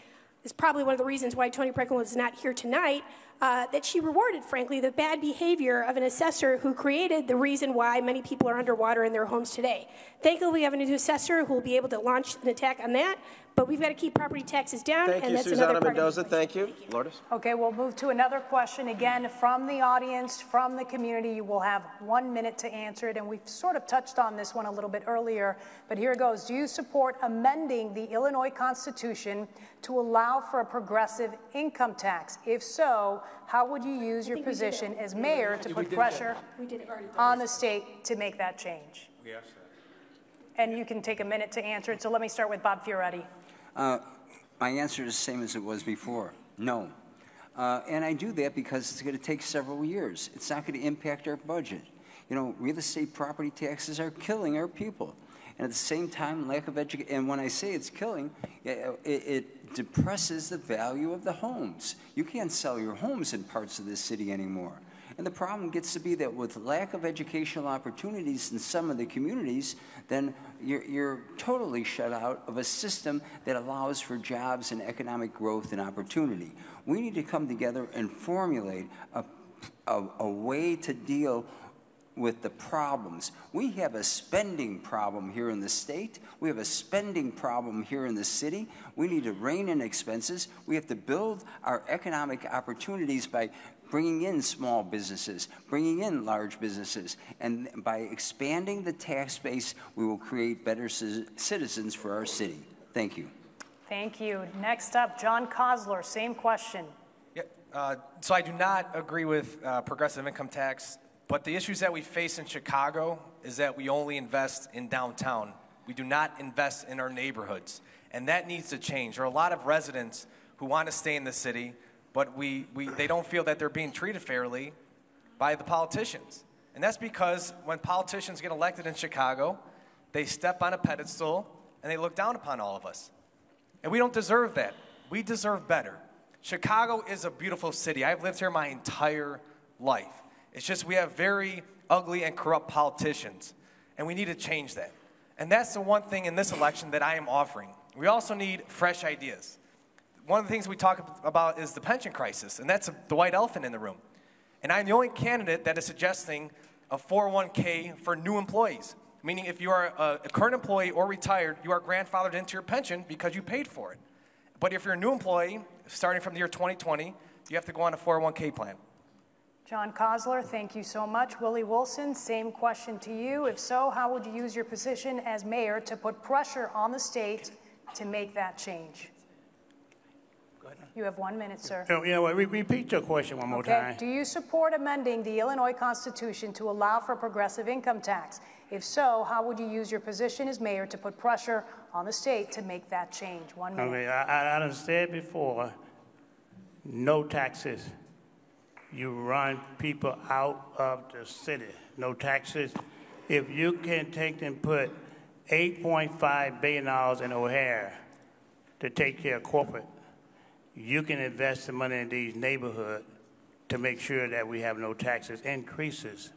is probably one of the reasons why Toni Preckwinkle is not here tonight, uh, that she rewarded, frankly, the bad behavior of an assessor who created the reason why many people are underwater in their homes today. Thankfully, we have a new assessor who will be able to launch an attack on that, but we've got to keep property taxes down, Thank and you, that's Susana another part of Mendoza. Thank you. Lourdes? Okay, we'll move to another question again from the audience, from the community. You will have one minute to answer it, and we've sort of touched on this one a little bit earlier, but here it goes. Do you support amending the Illinois Constitution to allow for a progressive income tax? If so, how would you use your position as mayor to put pressure on the state to make that change? Yes. And you can take a minute to answer it. So let me start with Bob Fioretti. Uh, my answer is the same as it was before no. Uh, and I do that because it's going to take several years. It's not going to impact our budget. You know, real estate property taxes are killing our people. And at the same time, lack of education, and when I say it's killing, it, it depresses the value of the homes. You can't sell your homes in parts of this city anymore. And the problem gets to be that with lack of educational opportunities in some of the communities, then you're, you're, totally shut out of a system that allows for jobs and economic growth and opportunity. We need to come together and formulate a, a, a way to deal with the problems. We have a spending problem here in the state. We have a spending problem here in the city. We need to rein in expenses. We have to build our economic opportunities by bringing in small businesses, bringing in large businesses. And by expanding the tax base, we will create better citizens for our city. Thank you. Thank you. Next up, John Kozlar, same question. Yeah, uh, so I do not agree with uh, progressive income tax, but the issues that we face in Chicago is that we only invest in downtown. We do not invest in our neighborhoods. And that needs to change. There are a lot of residents who want to stay in the city, but we, we, they don't feel that they're being treated fairly by the politicians. And that's because when politicians get elected in Chicago, they step on a pedestal and they look down upon all of us. And we don't deserve that. We deserve better. Chicago is a beautiful city. I've lived here my entire life. It's just we have very ugly and corrupt politicians, and we need to change that. And that's the one thing in this election that I am offering. We also need fresh ideas one of the things we talk about is the pension crisis, and that's the white elephant in the room. And I'm the only candidate that is suggesting a 401k for new employees, meaning if you are a, a current employee or retired, you are grandfathered into your pension because you paid for it. But if you're a new employee, starting from the year 2020, you have to go on a 401k plan. John Kozlar, thank you so much. Willie Wilson, same question to you. If so, how would you use your position as mayor to put pressure on the state to make that change? You have one minute, sir. Oh, yeah, well, re repeat your question one more okay. time. Do you support amending the Illinois Constitution to allow for progressive income tax? If so, how would you use your position as mayor to put pressure on the state to make that change? One minute. Okay, I, I, I said before, no taxes. You run people out of the city. No taxes. If you can take and put $8.5 billion in O'Hare to take care of corporate you can invest the money in these neighborhoods to make sure that we have no taxes increases.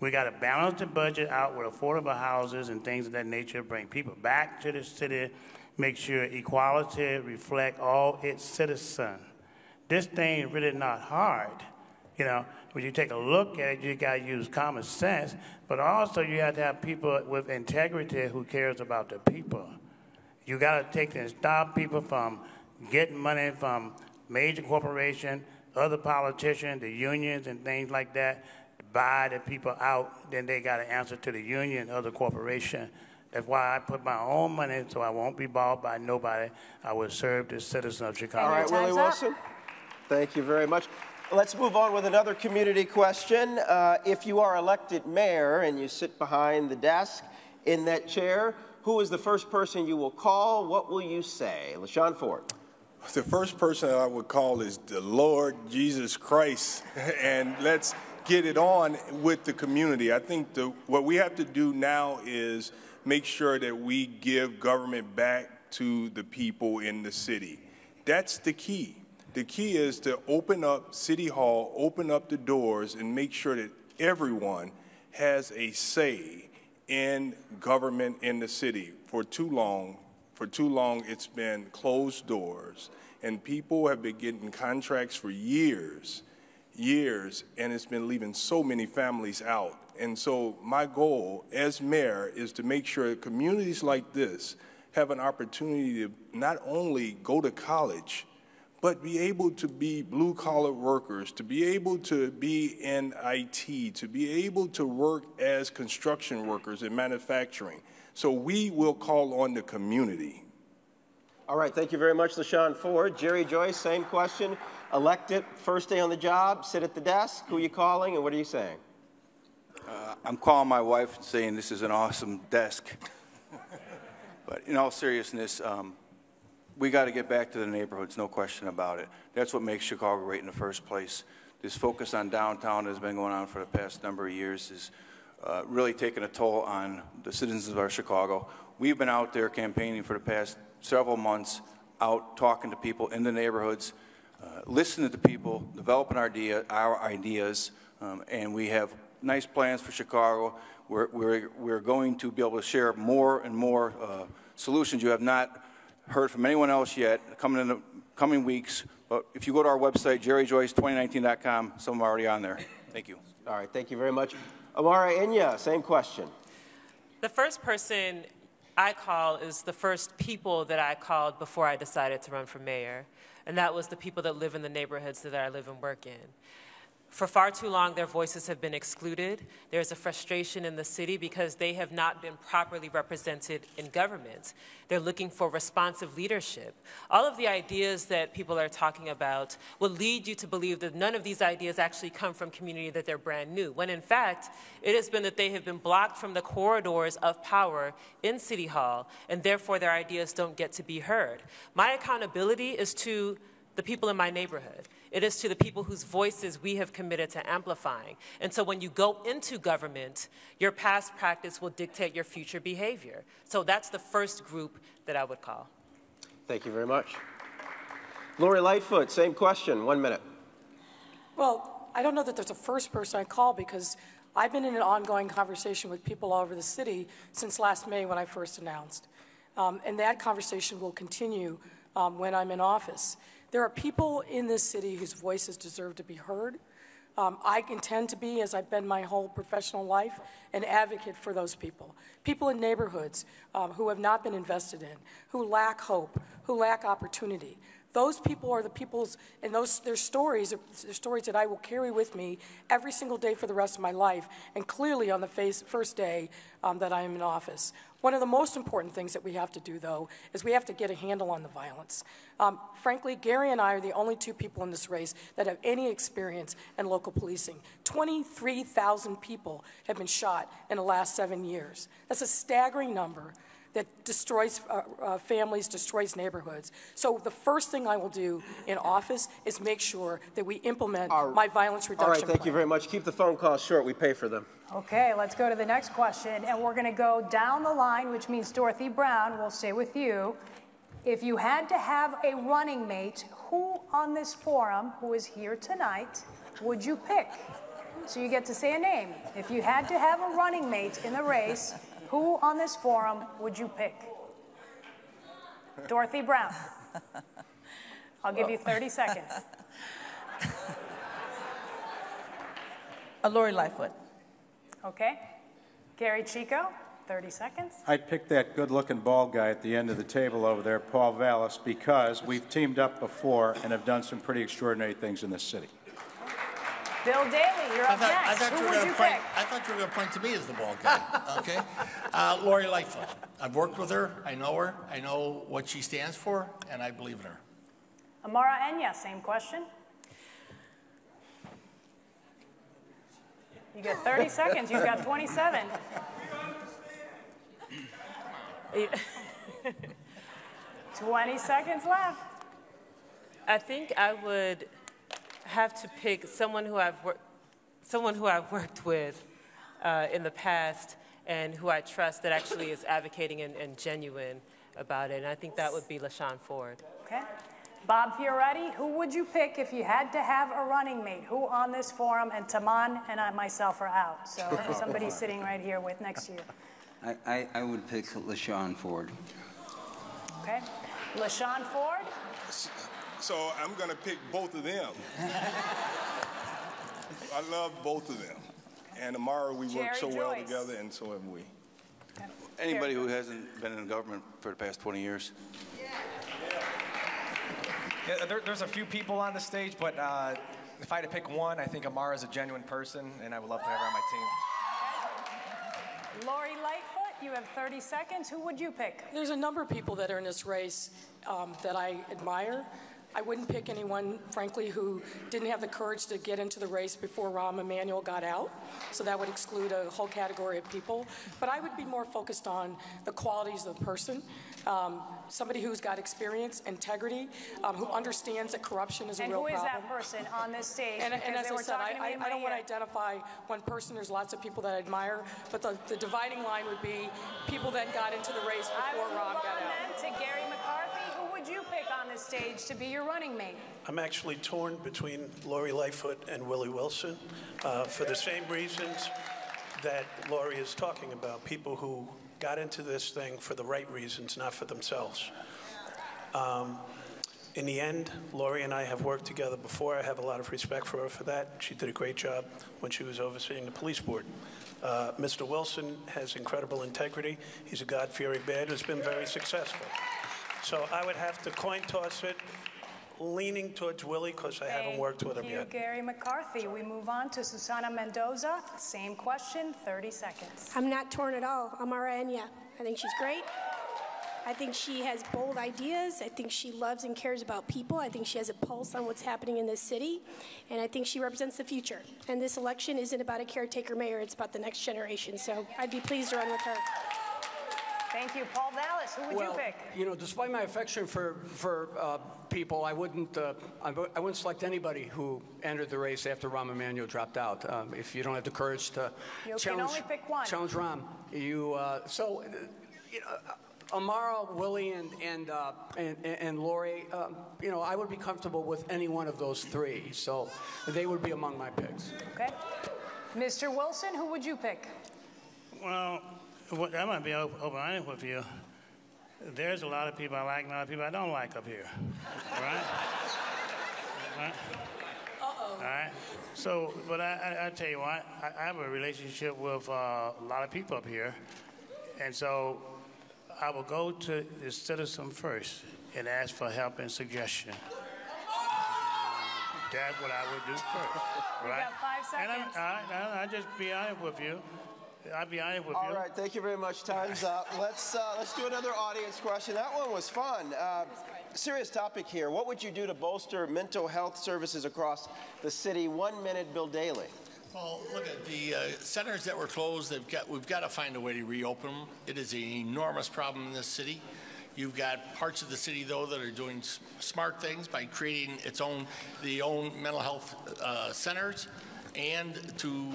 We got to balance the budget out with affordable houses and things of that nature, bring people back to the city, make sure equality reflect all its citizens. This thing is really not hard. You know, when you take a look at it, you got to use common sense, but also you have to have people with integrity who cares about the people. You got to take and stop people from getting money from major corporations, other politicians, the unions and things like that, to buy the people out, then they got to answer to the union, other corporation. That's why I put my own money so I won't be bought by nobody. I will serve the citizens of Chicago. All right, Willie Wilson. Thank you very much. Let's move on with another community question. Uh, if you are elected mayor and you sit behind the desk in that chair, who is the first person you will call? What will you say? LaShawn Ford. The first person I would call is the Lord Jesus Christ, (laughs) and let's get it on with the community. I think the, what we have to do now is make sure that we give government back to the people in the city. That's the key. The key is to open up City Hall, open up the doors, and make sure that everyone has a say in government in the city. For too long, for too long, it's been closed doors, and people have been getting contracts for years, years, and it's been leaving so many families out. And so, my goal as mayor is to make sure communities like this have an opportunity to not only go to college, but be able to be blue collar workers, to be able to be in IT, to be able to work as construction workers in manufacturing. So we will call on the community. All right, thank you very much, LaShawn Ford. Jerry Joyce, same question. Elected, first day on the job, sit at the desk. Who are you calling and what are you saying? Uh, I'm calling my wife and saying this is an awesome desk. but in all seriousness, um, we got to get back to the neighborhoods, no question about it. That's what makes Chicago great in the first place. This focus on downtown has been going on for the past number of years is uh, really taking a toll on the citizens of our Chicago. We've been out there campaigning for the past several months, out talking to people in the neighborhoods, uh, listening to people, developing our, idea, our ideas, um, and we have nice plans for Chicago. We're, we're, we're going to be able to share more and more uh, solutions you have not heard from anyone else yet, coming in the coming weeks. But if you go to our website, jerryjoyce2019.com, some are already on there. Thank you. All right, thank you very much. Amara Enyia, same question. The first person I call is the first people that I called before I decided to run for mayor, and that was the people that live in the neighborhoods that I live and work in. For far too long, their voices have been excluded. There's a frustration in the city because they have not been properly represented in government. They're looking for responsive leadership. All of the ideas that people are talking about will lead you to believe that none of these ideas actually come from community that they're brand new, when in fact, it has been that they have been blocked from the corridors of power in City Hall, and therefore their ideas don't get to be heard. My accountability is to the people in my neighborhood. It is to the people whose voices we have committed to amplifying. And so when you go into government, your past practice will dictate your future behavior. So that's the first group that I would call. Thank you very much. Lori Lightfoot, same question, one minute. Well, I don't know that there's a first person I call because I've been in an ongoing conversation with people all over the city since last May when I first announced. Um, and that conversation will continue um, when I'm in office. There are people in this city whose voices deserve to be heard. Um, I intend to be, as I've been my whole professional life, an advocate for those people. People in neighborhoods um, who have not been invested in, who lack hope, who lack opportunity. Those people are the people's, and those their stories are stories that I will carry with me every single day for the rest of my life, and clearly on the face, first day um, that I am in office. One of the most important things that we have to do, though, is we have to get a handle on the violence. Um, frankly, Garry and I are the only two people in this race that have any experience in local policing. 23,000 people have been shot in the last seven years. That's a staggering number that destroys uh, uh, families, destroys neighborhoods. So the first thing I will do in office is make sure that we implement my violence reduction All right, thank plan. you very much. Keep the phone calls short. We pay for them. Okay, let's go to the next question. And we're going to go down the line, which means Dorothy Brown will stay with you. If you had to have a running mate, who on this forum who is here tonight would you pick? So you get to say a name. If you had to have a running mate in the race, who on this forum would you pick? Dorothy Brown. I'll give you 30 seconds. (laughs) A Lori Lightfoot. Okay. Gery Chico, 30 seconds. I'd pick that good-looking bald guy at the end of the table over there, Paul Vallas, because we've teamed up before and have done some pretty extraordinary things in this city. Bill Daley, you're I up thought, next. I thought Who you were would going you to point. pick? I thought you were going to point to me as the bald guy. (laughs) Okay, uh, Lori Lightfoot. I've worked with her. I know her. I know what she stands for, and I believe in her. Amara Enyia, same question. You get 30 (laughs) seconds. You've got 27. (laughs) 20 seconds left. I think I would have to pick someone who I've worked, someone who I've worked with uh, in the past, and who I trust that actually is advocating and, and genuine about it. And I think that would be LaShawn Ford. Okay. Bob Fioretti, who would you pick if you had to have a running mate? Who on this forum? And Tahman and I myself are out. So somebody (laughs) sitting right here with next to you. I, I, I would pick LaShawn Ford. Okay. LaShawn Ford? So I'm going to pick both of them. I love both of them. And Amara, we work Jerry so well together, and so have we. Anybody who hasn't been in government for the past 20 years? Yeah, there, there's a few people on the stage, but uh, if I had to pick one, I think Amara is a genuine person, and I would love to have her on my team. Lori Lightfoot, you have 30 seconds. Who would you pick? There's a number of people that are in this race um, that I admire. I wouldn't pick anyone, frankly, who didn't have the courage to get into the race before Rahm Emanuel got out. So that would exclude a whole category of people. But I would be more focused on the qualities of the person. Um, somebody who's got experience, integrity, um, who understands that corruption is a And real who is problem. that person on this stage? And, and as I said, I, talking to me I, I don't want to identify one person. There's lots of people that I admire, but the, the dividing line would be people that got into the race before Rahm got out. to Garry McCarthy. Who would you pick on this stage to be your running mate? I'm actually torn between Lori Lightfoot and Willie Wilson uh, for the same reasons that Lori is talking about. People who got into this thing for the right reasons, not for themselves. Um, in the end, Lori and I have worked together before. I have a lot of respect for her for that. She did a great job when she was overseeing the police board. Uh, Mr. Wilson has incredible integrity. He's a God-fearing man who's been very successful. So I would have to coin toss it, leaning towards Willie because I haven't worked with him Thank you, yet. Garry McCarthy. We move on to Susana Mendoza. Same question, 30 seconds. I'm not torn at all. Amara Enyia. I think she's great. I think she has bold ideas. I think she loves and cares about people. I think she has a pulse on what's happening in this city. And I think she represents the future. And this election isn't about a caretaker mayor, it's about the next generation. So I'd be pleased to run with her. Thank you. Paul Vallas, who would well, you pick? you know, despite my affection for for uh, people, I wouldn't uh, I, I wouldn't select anybody who entered the race after Rahm Emanuel dropped out. Um, if you don't have the courage to You can challenge only pick one. challenge Rahm, you uh, so. uh, You know, uh, Amara, Willie, and and, uh, and and Lori, um, you know, I would be comfortable with any one of those three. So they would be among my picks. Okay. Mr. Wilson, who would you pick? Well, what, I might be open honest with you. There's a lot of people I like and a lot of people I don't like up here. Right? right? Uh-oh. All right. So, but I, I, I tell you what, I, I have a relationship with uh, a lot of people up here. And so I will go to the citizen first and ask for help and suggestion. That's what I would do first. You Right? got five And I'm, seconds. I, I, I'll just be honest with you. I'll be honest with All you. right, thank you very much. Time's up. (laughs) Let's uh, let's do another audience question. That one was fun. Uh, serious topic here. What would you do to bolster mental health services across the city? One minute, Bill Daley. Well, look at the uh, centers that were closed. They've got, we've got to find a way to reopen them. It is an enormous problem in this city. You've got parts of the city, though, that are doing s- smart things by creating its own, the own mental health uh, centers, and to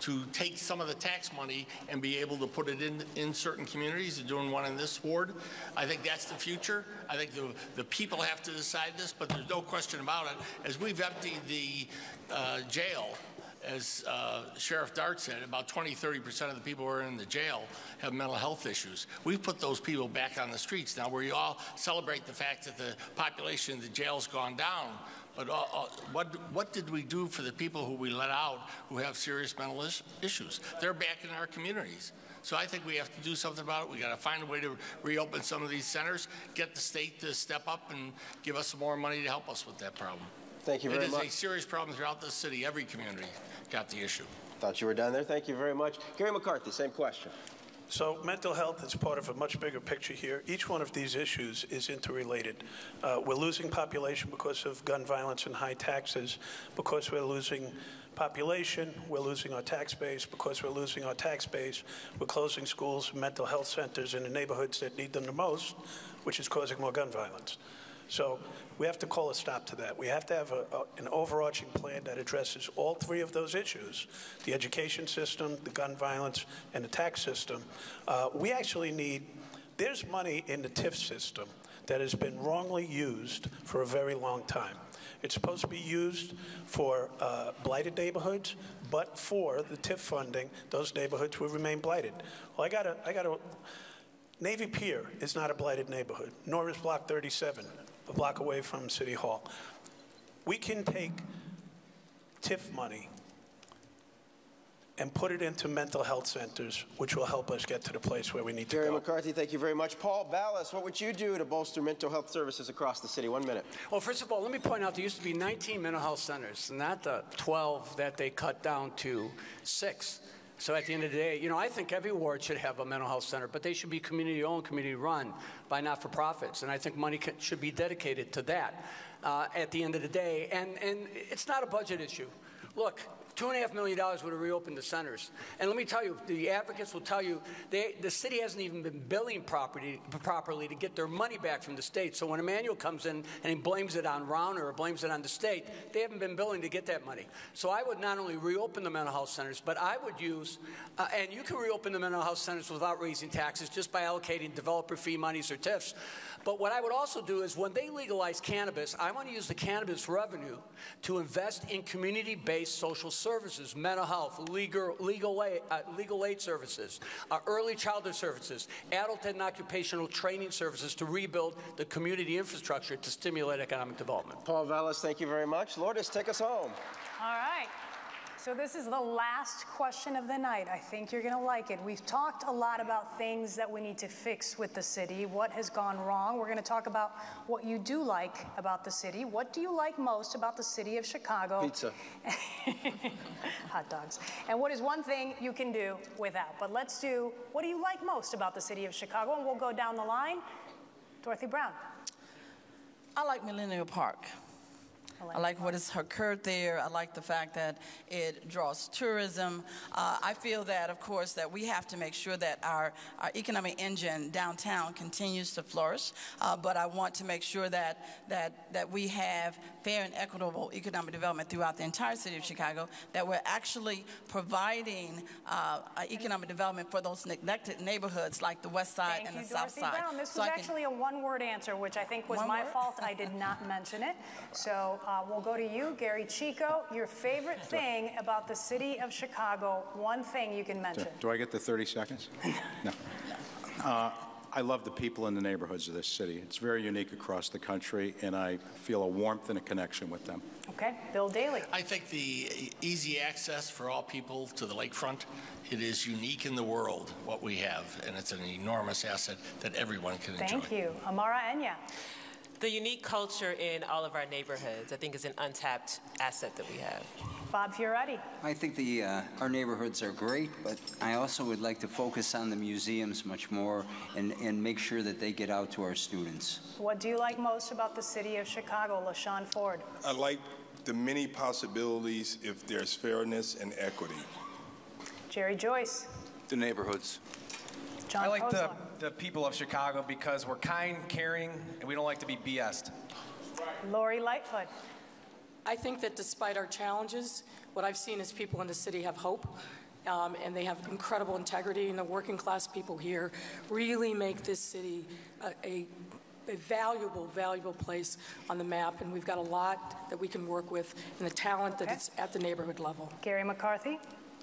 to take some of the tax money and be able to put it in in certain communities. Doing one in this ward. I think that's the future. I think the the people have to decide this, but there's no question about it. As we've emptied the uh, jail as uh, Sheriff Dart said, about 20, 30 percent of the people who are in the jail have mental health issues. We've put those people back on the streets. Now, we all celebrate the fact that the population in the jail's gone down, but uh, uh, what, what did we do for the people who we let out who have serious mental is- issues? They're back in our communities. So I think we have to do something about it. We got to find a way to reopen some of these centers, get the state to step up and give us some more money to help us with that problem. Thank you very much. It is much. a serious problem throughout the city. Every community got the issue. Thought you were done there. Thank you very much. Garry McCarthy, same question. So mental health is part of a much bigger picture here. Each one of these issues is interrelated. Uh, we're losing population because of gun violence and high taxes. Because we're losing population, we're losing our tax base. Because we're losing our tax base, we're closing schools, and mental health centers in the neighborhoods that need them the most, which is causing more gun violence. So we have to call a stop to that. We have to have a, a, an overarching plan that addresses all three of those issues the education system, the gun violence, and the tax system. Uh, we actually need, there's money in the TIF system that has been wrongly used for a very long time. It's supposed to be used for uh, blighted neighborhoods, but for the TIF funding, those neighborhoods will remain blighted. Well, I got I to. Navy Pier is not a blighted neighborhood, nor is Block 37, a block away from City Hall. We can take TIF money and put it into mental health centers, which will help us get to the place where we need Jerry to go. McCarthy, thank you very much. Paul Vallas, what would you do to bolster mental health services across the city? One minute. Well, first of all, let me point out there used to be 19 mental health centers, not the 12 that they cut down to six. So at the end of the day, you know, I think every ward should have a mental health center, but they should be community owned, community run by not for profits. And I think money can, should be dedicated to that uh, at the end of the day. And, and it's not a budget issue. Look, Two and a half million dollars would have reopened the centers. And let me tell you, the advocates will tell you they, the city hasn't even been billing property, properly to get their money back from the state. So when Emanuel comes in and he blames it on Rauner or blames it on the state, they haven't been billing to get that money. So I would not only reopen the mental health centers, but I would use, uh, and you can reopen the mental health centers without raising taxes just by allocating developer fee monies or TIFs. But what I would also do is when they legalize cannabis, I want to use the cannabis revenue to invest in community based social services, mental health, legal, legal, aid, uh, legal aid services, uh, early childhood services, adult and occupational training services to rebuild the community infrastructure to stimulate economic development. Paul Vallas, thank you very much. Lourdes, take us home. All right. So this is the last question of the night. I think you're going to like it. We've talked a lot about things that we need to fix with the city, what has gone wrong. We're going to talk about what you do like about the city. What do you like most about the city of Chicago? Pizza. (laughs) Hot dogs. And what is one thing you can do without? But let's do what do you like most about the city of Chicago? And we'll go down the line. Dorothy Brown. I like Millennium Park. I like what has occurred there. I like the fact that it draws tourism. Uh, I feel that, of course, that we have to make sure that our, our economic engine downtown continues to flourish. Uh, but I want to make sure that, that, that we have fair and equitable economic development throughout the entire city of Chicago, that we're actually providing uh, economic development for those neglected neighborhoods like the west side Thank and you, the south side. Brown. This So was I can- actually a one-word answer, which I think was One my word? fault. I did not (laughs) mention it. So uh, we'll go to you, Gery Chico. Your favorite thing about the city of Chicago? One thing you can mention. Do I get the 30 seconds? (laughs) No. Uh, I love the people in the neighborhoods of this city. It's very unique across the country, and I feel a warmth and a connection with them. Okay, Bill Daley. I think the easy access for all people to the lakefront, it is unique in the world what we have, and it's an enormous asset that everyone can enjoy. Thank you. Amara Enyia. The unique culture in all of our neighborhoods, I think, is an untapped asset that we have. Bob Fioretti. I think the, uh, our neighborhoods are great, but I also would like to focus on the museums much more and, and make sure that they get out to our students. What do you like most about the city of Chicago? LaShawn Ford. I like the many possibilities if there's fairness and equity. Jerry Joyce. The neighborhoods. John I like the, the people of Chicago because we're kind, caring, and we don't like to be BS'd. Lori Lightfoot. I think that despite our challenges, what I've seen is people in the city have hope. Um, and they have incredible integrity, and the working class people here really make this city a, a, a valuable, valuable place on the map. And we've got a lot that we can work with, and the talent that it's at the neighborhood level. Garry McCarthy.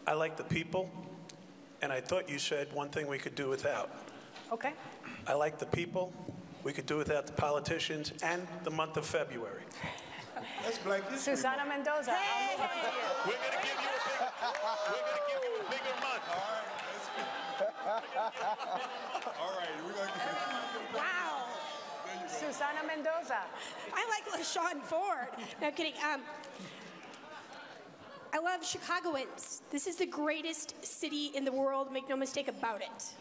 I like the people, and I thought you said one thing we could do without. Okay. I like the people. We could do without the politicians and the month of February. That's Black History Susana Mendoza. I'll move on to you. We're going to give you a big, we're going to give you a bigger month. All right, (laughs) we're going to Wow. Susana Mendoza. I like LaShawn Ford. No kidding. Um, I love Chicagoans. This is the greatest city in the world. Make no mistake about it.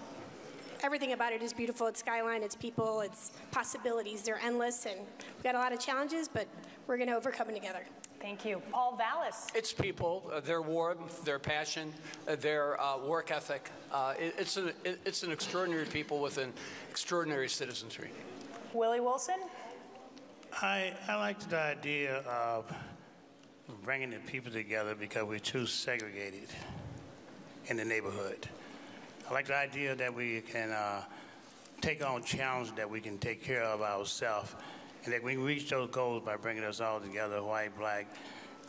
Everything about it is beautiful. Its skyline, its people, its possibilities. They're endless, and we've got a lot of challenges, but we're going to overcome it together. Thank you. Paul Vallas. It's people, uh, their warmth, their passion, uh, their uh, work ethic. Uh, it, it's, an, it, it's an extraordinary people with an extraordinary citizenry. Willie Wilson. I, I like the idea of bringing the people together because we're too segregated in the neighborhood. I like the idea that we can uh, take on challenges that we can take care of ourselves and that we reach those goals by bringing us all together, white, black,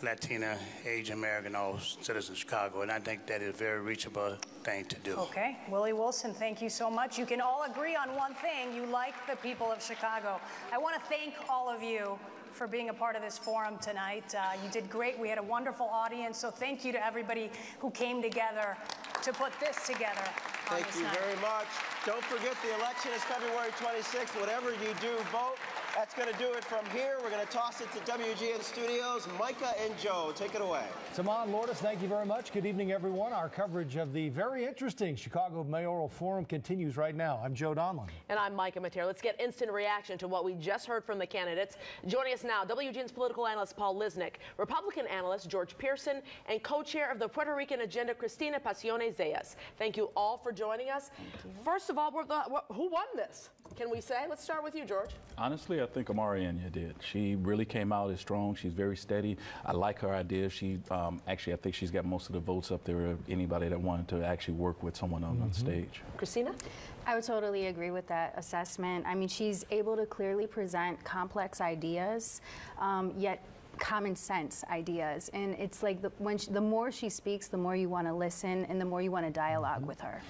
Latina, Asian American, all citizens of Chicago. And I think that is a very reachable thing to do. Okay, Willie Wilson, thank you so much. You can all agree on one thing you like the people of Chicago. I want to thank all of you for being a part of this forum tonight. Uh, you did great. We had a wonderful audience, so thank you to everybody who came together to put this together. Thank you night. very much. Don't forget the election is February 26th. Whatever you do, vote. That's going to do it from here. We're going to toss it to WGN Studios. Micah and Joe, take it away. Tahman Lourdes, thank you very much. Good evening, everyone. Our coverage of the very interesting Chicago Mayoral Forum continues right now. I'm Joe Donlin. And I'm Micah Materre. Let's get instant reaction to what we just heard from the candidates. Joining us now, WGN's political analyst Paul Lisnek, Republican analyst George Pearson, and co-chair of the Puerto Rican Agenda, Cristina Pacione Zayas. Thank you all for joining us. First of all, the, who won this? Can we say? Let's start with you, George. Honestly, I think Amara Enyia did. She really came out as strong. She's very steady. I like her idea. She um, actually, I think she's got most of the votes up there of anybody that wanted to actually work with someone on, mm -hmm. stage. Cristina? I would totally agree with that assessment. I mean, she's able to clearly present complex ideas, um, yet common sense ideas and it's like the, when she, the more she speaks the more you want to listen and the more you want to dialogue mm -hmm. with her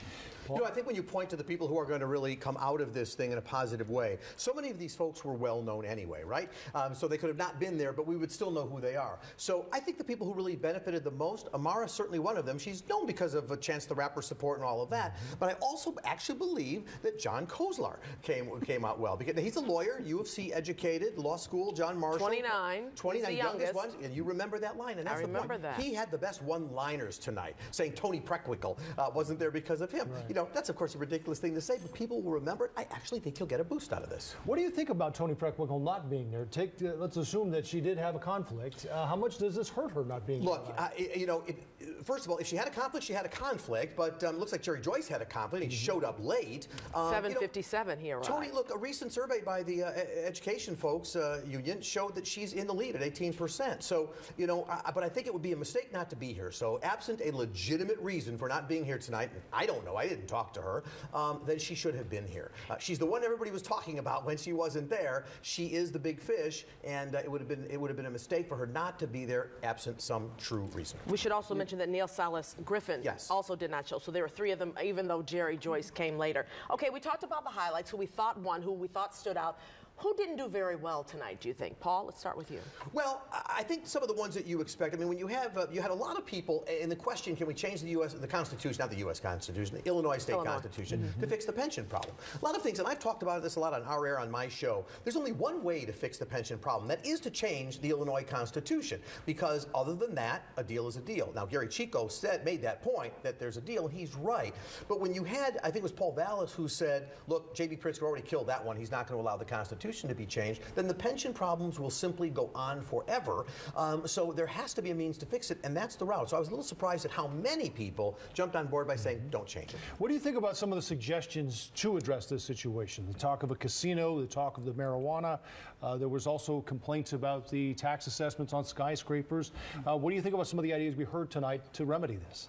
you know, I think when you point to the people who are going to really come out of this thing in a positive way, so many of these folks were well known anyway, right? Um, so they could have not been there, but we would still know who they are. So I think the people who really benefited the most, Amara certainly one of them. She's known because of a Chance the Rapper support and all of that. Mm-hmm. But I also actually believe that John Kozlar came came out well because he's a lawyer, U of C educated, law school, John Marshall. 29. 29, the youngest. youngest one. And you remember that line, and that's I remember the point. that. He had the best one-liners tonight, saying Toni Preckwinkle uh, wasn't there because of him. Right. You know, that's of course a ridiculous thing to say, but people will remember it. I actually think he'll get a boost out of this. What do you think about Toni Preckwinkle not being there? Take, uh, let's assume that she did have a conflict. Uh, how much does this hurt her not being Look, uh, you know, it, first of all, if she had a conflict, she had a conflict, but um, looks like Jerry Joyce had a conflict. He mm -hmm. showed up late. Um, 757 you know, here. Toni, look, a recent survey by the uh, Education Folks uh, Union showed that she's in the lead at 18%. So, you know, I, but I think it would be a mistake not to be here. So, absent a legitimate reason for not being here tonight, I don't know, I didn't talk to her, um, then she should have been here. Uh, she's the one everybody was talking about when she wasn't there. She is the big fish, and uh, it would have been it would have been a mistake for her not to be there absent some true reason. We should also mention that Neil Salas Griffin yes. also did not show. So there were three of them, even though Jerry Joyce came later. Okay, we talked about the highlights, who we thought won, who we thought stood out. Who didn't do very well tonight, do you think? Paul, let's start with you. Well, I think some of the ones that you expect. I mean, when you have, uh, you had a lot of people, and the question, can we change the U.S., the Constitution, not the U.S. Constitution, the Illinois State Illinois. Constitution, mm -hmm. to fix the pension problem? A lot of things, and I've talked about this a lot on our air on my show. There's only one way to fix the pension problem. That is to change the Illinois Constitution, because other than that, a deal is a deal. Now, Gery Chico said, made that point that there's a deal, and he's right. But when you had, I think it was Paul Vallas who said, look, J.B. Pritzker already killed that one. He's not going to allow the Constitution to be changed then the pension problems will simply go on forever. Um, so there has to be a means to fix it, and that's the route. So I was a little surprised at how many people jumped on board by saying, don't change it. What do you think about some of the suggestions to address this situation? The talk of a casino, the talk of the marijuana. Uh, there was also complaints about the tax assessments on skyscrapers. Uh, what do you think about some of the ideas we heard tonight to remedy this?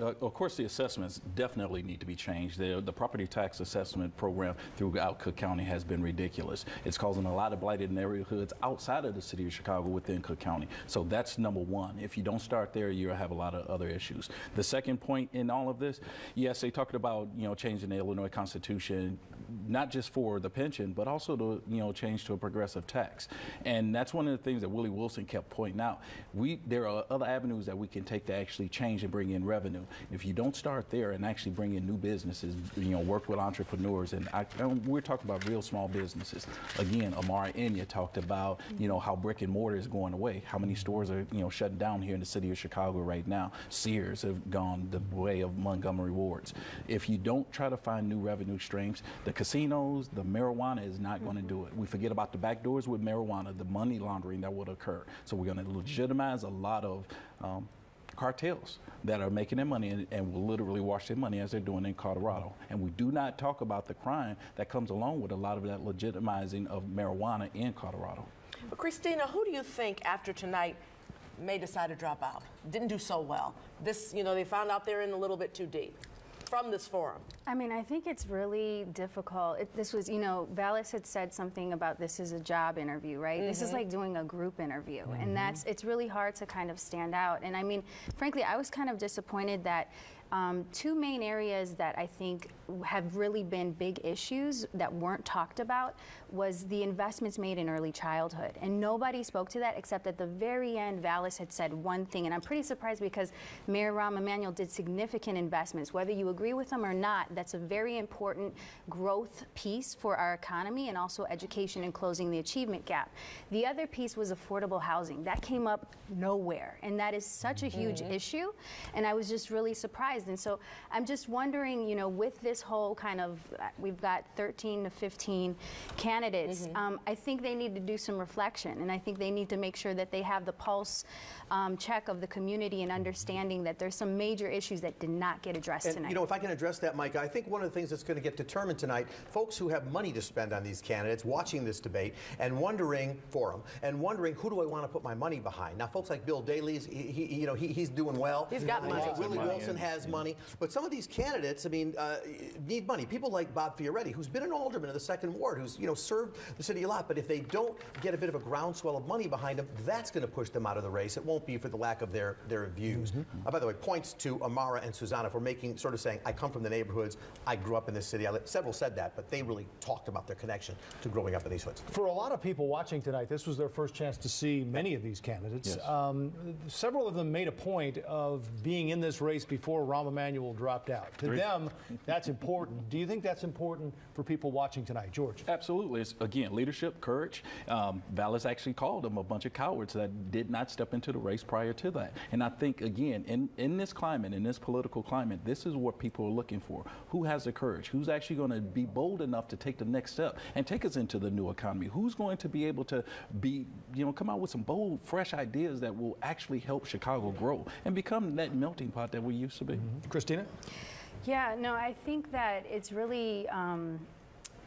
Uh, of course, the assessments definitely need to be changed. The, the property tax assessment program throughout Cook County has been ridiculous. It's causing a lot of blighted neighborhoods outside of the city of Chicago within Cook County. So that's number one. If you don't start there, you'll have a lot of other issues. The second point in all of this, yes, they talked about, you know, changing the Illinois Constitution, not just for the pension, but also to, you know, change to a progressive tax. And that's one of the things that Willie Wilson kept pointing out. We, there are other avenues that we can take to actually change and bring in revenue. If you don't start there and actually bring in new businesses, you know, work with entrepreneurs, and, I, and we're talking about real small businesses. Again, Amar Mara Enyia talked about, you know, how brick and mortar is going away. How many stores are, you know, shutting down here in the city of Chicago right now? Sears have gone the way of Montgomery Wards. If you don't try to find new revenue streams, the casinos, the marijuana is not going to mm-hmm. do it. We forget about the back doors with marijuana, the money laundering that would occur. So we're going to legitimize a lot of um, cartels that are making their money and, and, will literally wash their money as they're doing in Colorado. And we do not talk about the crime that comes along with a lot of that legitimizing of marijuana in Colorado. But Cristina, who do you think after tonight may decide to drop out? Didn't do so well. This, you know, they found out they're in a little bit too deep from this forum? I mean, I think it's really difficult. It, this was, you know, Vallas had said something about this is a job interview, right? Mm-hmm. This is mm-hmm. like doing a group interview, mm-hmm. and that's it's really hard to kind of stand out. And I mean, frankly, I was kind of disappointed that um, two main areas that I think have really been big issues that weren't talked about was the investments made in early childhood. And nobody spoke to that except at the very end, Vallas had said one thing. And I'm pretty surprised because Mayor Rahm Emanuel did significant investments. Whether you agree with them or not, that's a very important growth piece for our economy and also education and closing the achievement gap. The other piece was affordable housing. That came up nowhere. And that is such a huge mm-hmm. issue. And I was just really surprised. And so I'm just wondering, you know, with this whole kind of, uh, we've got 13 to 15 candidates, mm-hmm. um, I think they need to do some reflection. And I think they need to make sure that they have the pulse um, check of the community and understanding that there's some major issues that did not get addressed and, tonight. You know, if I can address that, Mike, I think one of the things that's going to get determined tonight, folks who have money to spend on these candidates watching this debate and wondering for them and wondering who do I want to put my money behind. Now, folks like Bill Daley, he, he, you know, he, he's doing well. He's got money. Willie Wilson has money, but some of these candidates, I mean, uh, need money. People like Bob Fioretti, who's been an alderman in the second ward, who's you know served the city a lot, but if they don't get a bit of a groundswell of money behind them, that's going to push them out of the race. It won't be for the lack of their their, their views. Mm-hmm. Uh, by the way, points to Amara and Susana for making, sort of saying, I come from the neighborhoods, I grew up in this city. I, several said that, but they really talked about their connection to growing up in these hoods. For a lot of people watching tonight, this was their first chance to see many of these candidates. Yes. Um, several of them made a point of being in this race before Rahm Emanuel dropped out. To them, that's important. Do you think that's important for people watching tonight, George? Absolutely. It's, again, leadership, courage. Um, Vallas actually called them a bunch of cowards that did not step into the race prior to that. And I think, again, in, in this climate, in this political climate, this is what people are looking for. Who has the courage? Who's actually going to be bold enough to take the next step and take us into the new economy? Who's going to be able to be, you know, come out with some bold, fresh ideas that will actually help Chicago grow and become that melting pot that we used to be? Mm-hmm. Cristina? Yeah, no, I think that it's really. Um,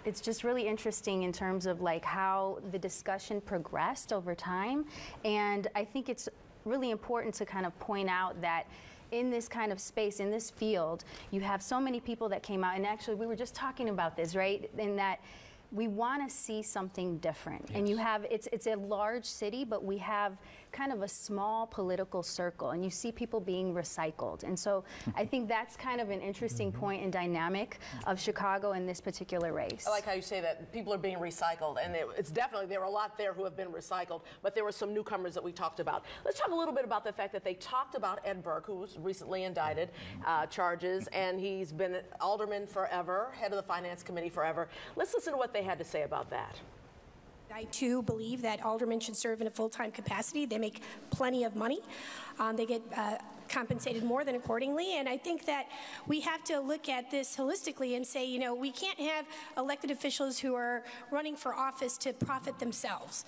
it's just really interesting in terms of like how the discussion progressed over time and i think it's really important to kind of point out that in this kind of space, in this field, you have so many people that came out. And actually, we were just talking about this, right? In that we want to see something different. Yes. And you have, it's, it's a large city, but we have kind of a small political circle, and you see people being recycled. And so (laughs) I think that's kind of an interesting mm-hmm. point and dynamic of Chicago in this particular race. I like how you say that people are being recycled, and it's definitely, there are a lot there who have been recycled, but there were some newcomers that we talked about. Let's talk a little bit about the fact that they talked about Ed Burke, who was recently indicted, uh, charges, and he's been alderman forever, head of the finance committee forever. Let's listen to what they had to say about that. I too believe that aldermen should serve in a full-time capacity. They make plenty of money. Um, they get uh, compensated more than accordingly. And I think that we have to look at this holistically and say, you know, we can't have elected officials who are running for office to profit themselves.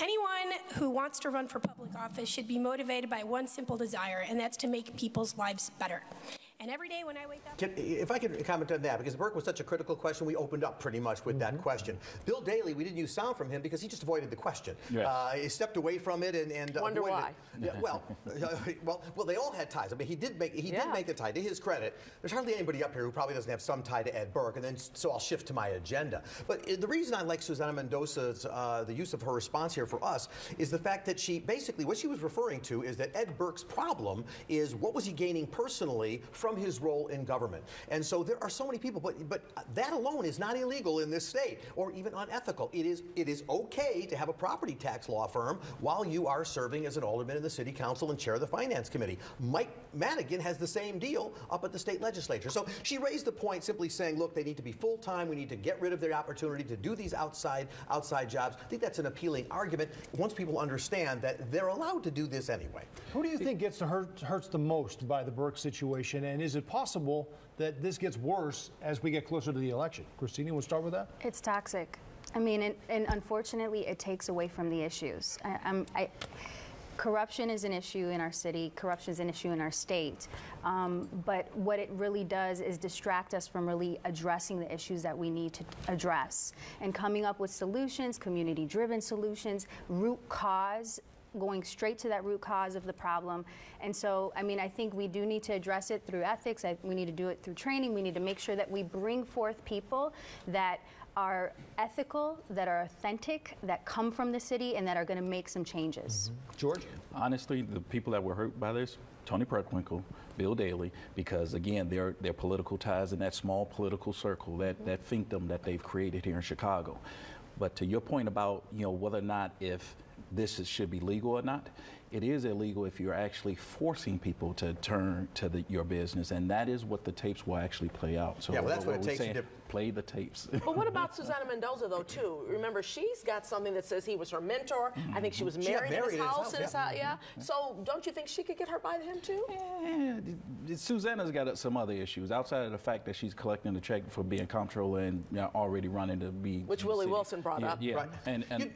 Anyone who wants to run for public office should be motivated by one simple desire, and that's to make people's lives better. And every day when I wake up. Can, if I could comment on that, because Burke was such a critical question, we opened up pretty much with mm-hmm. that question. Bill Daley, we didn't use sound from him because he just avoided the question. Yes. Uh, he stepped away from it and. and uh, Wonder why. Yeah, well, uh, (laughs) well, well, they all had ties. I mean, he did make he yeah. did make the tie. To his credit, there's hardly anybody up here who probably doesn't have some tie to Ed Burke, and then so I'll shift to my agenda. But uh, the reason I like Susana Mendoza's uh, the use of her response here for us is the fact that she basically what she was referring to is that Ed Burke's problem is what was he gaining personally from his role in government. And so there are so many people, but, but that alone is not illegal in this state or even unethical. It is, it is okay to have a property tax law firm while you are serving as an alderman in the city council and chair of the finance committee. Mike Madigan has the same deal up at the state legislature. So she raised the point simply saying, look, they need to be full time. We need to get rid of their opportunity to do these outside outside jobs. I think that's an appealing argument once people understand that they're allowed to do this anyway. Who do you think gets hurt, hurts the most by the Burke situation, and is it possible that this gets worse as we get closer to the election? Cristina, we'll start with that. It's toxic. I mean, and, and unfortunately, it takes away from the issues. I, I corruption is an issue in our city, corruption is an issue in our state. Um, but what it really does is distract us from really addressing the issues that we need to address and coming up with solutions, community driven solutions, root cause going straight to that root cause of the problem. And so, I mean, I think we do need to address it through ethics. I, we need to do it through training. We need to make sure that we bring forth people that are ethical, that are authentic, that come from the city, and that are going to make some changes. Mm-hmm. George? Honestly, the people that were hurt by this, Toni Preckwinkle, Bill Daley, because again, their their political ties in that small political circle, that mm-hmm. that fiefdom that they've created here in Chicago. But to your point about you know whether or not if this is, should be legal or not. It is illegal if you're actually forcing people to turn to the, your business, and that is what the tapes will actually play out. So yeah, well, that's what, what it takes saying, to play the tapes. but what about (laughs) Susana Mendoza though too? Remember, she's got something that says he was her mentor. Mm-hmm. I think she was married, married in his house. In his house, yeah. yeah. So don't you think she could get hurt by him too? Yeah, Susana's got some other issues outside of the fact that she's collecting the check for being comptroller and you know, already running to be. Which Willie city. Wilson brought yeah, up. Yeah, right. and and. You,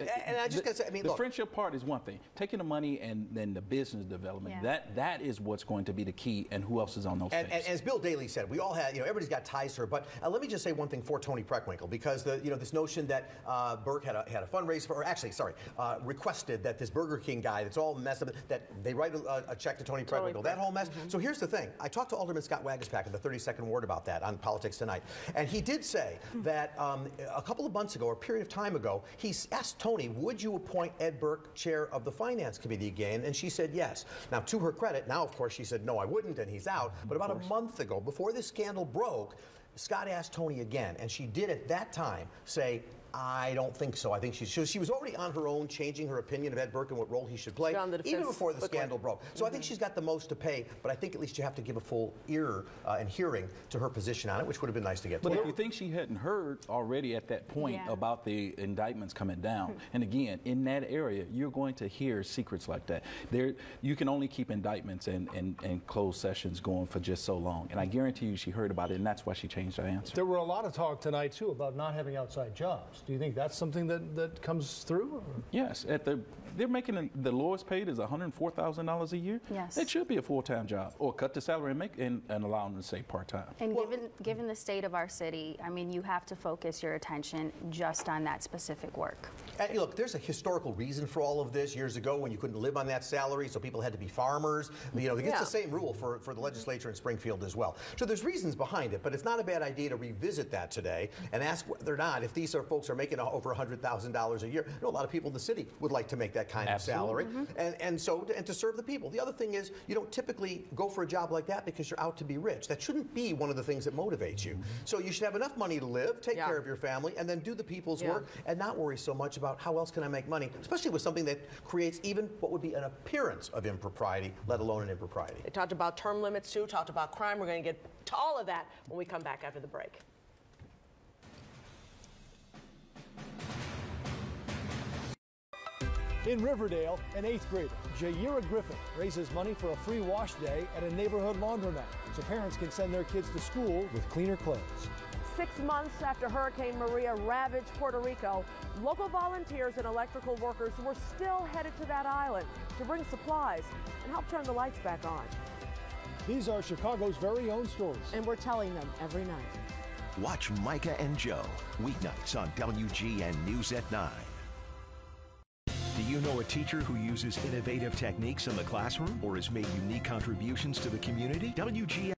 and I just got to say, I mean, the look, friendship part is one thing. Taking the money and then the business development, yeah. that that is what's going to be the key. And who else is on those? And, and, as Bill Daley said, we all have, you know, everybody's got ties to her. But uh, let me just say one thing for Toni Preckwinkle, because the, you know, this notion that uh, Burke had a had a fundraiser for, or actually, sorry, uh, requested that this Burger King guy that's all messed up, that they write a, a check to Toni Preckwinkle, that whole mess. Mm-hmm. So here's the thing: I talked to Alderman Scott Waguespack in the 32nd ward about that on Politics Tonight, and he did say mm-hmm. that um, a couple of months ago, or a period of time ago, he asked Toni, "Would you?" appoint Ed Burke chair of the Finance Committee again? And she said yes. Now, to her credit, now, of course, she said, no, I wouldn't, and he's out. But about a month ago, before this scandal broke, Scott asked Toni again, and she did at that time say, I don't think so. I think she, she, she was already on her own, changing her opinion of Ed Burke and what role he should play, even before the scandal broke. So mm-hmm. I think mm-hmm. she's got the most to pay, but I think at least you have to give a full ear uh, and hearing to her position on it, which would have been nice to get. But to. if you think she hadn't heard already at that point yeah. about the indictments coming down, (laughs) and again, in that area, you're going to hear secrets like that. There, you can only keep indictments and, and, and closed sessions going for just so long, and I guarantee you she heard about it, and that's why she changed her answer. There were a lot of talk tonight too about not having outside jobs. Do you think that's something? that, that comes through? Yes. At the they're making the lowest paid is $104,000 a year. Yes. It should be a full-time job or cut the salary and make and, and allow them to stay part-time. And well, given given the state of our city, I mean, you have to focus your attention just on that specific work. And look, there's a historical reason for all of this. Years ago, when you couldn't live on that salary, so people had to be farmers. You know, it's yeah. the same rule for, for the legislature in Springfield as well. So there's reasons behind it, but it's not a bad idea to revisit that today and ask whether or not, if these are folks are making over $100,000 a year, you know, a lot of people in the city would like to make that kind Absolutely. of salary. Mm-hmm. And, and so, and to serve the people. The other thing is, you don't typically go for a job like that because you're out to be rich. That shouldn't be one of the things that motivates you. Mm-hmm. So you should have enough money to live, take yeah. care of your family, and then do the people's yeah. work and not worry so much about how else can I make money, especially with something that creates even what would be an appearance of impropriety, let alone an impropriety. They talked about term limits too, talked about crime. We're going to get to all of that when we come back after the break. In Riverdale, an eighth grader, Jaira Griffin, raises money for a free wash day at a neighborhood laundromat so parents can send their kids to school with cleaner clothes. Six months after Hurricane Maria ravaged Puerto Rico, local volunteers and electrical workers were still headed to that island to bring supplies and help turn the lights back on. These are Chicago's very own stories. And we're telling them every night. Watch Micah and Joe, weeknights on WGN News at 9. Do you know a teacher who uses innovative techniques in the classroom or has made unique contributions to the community? WGN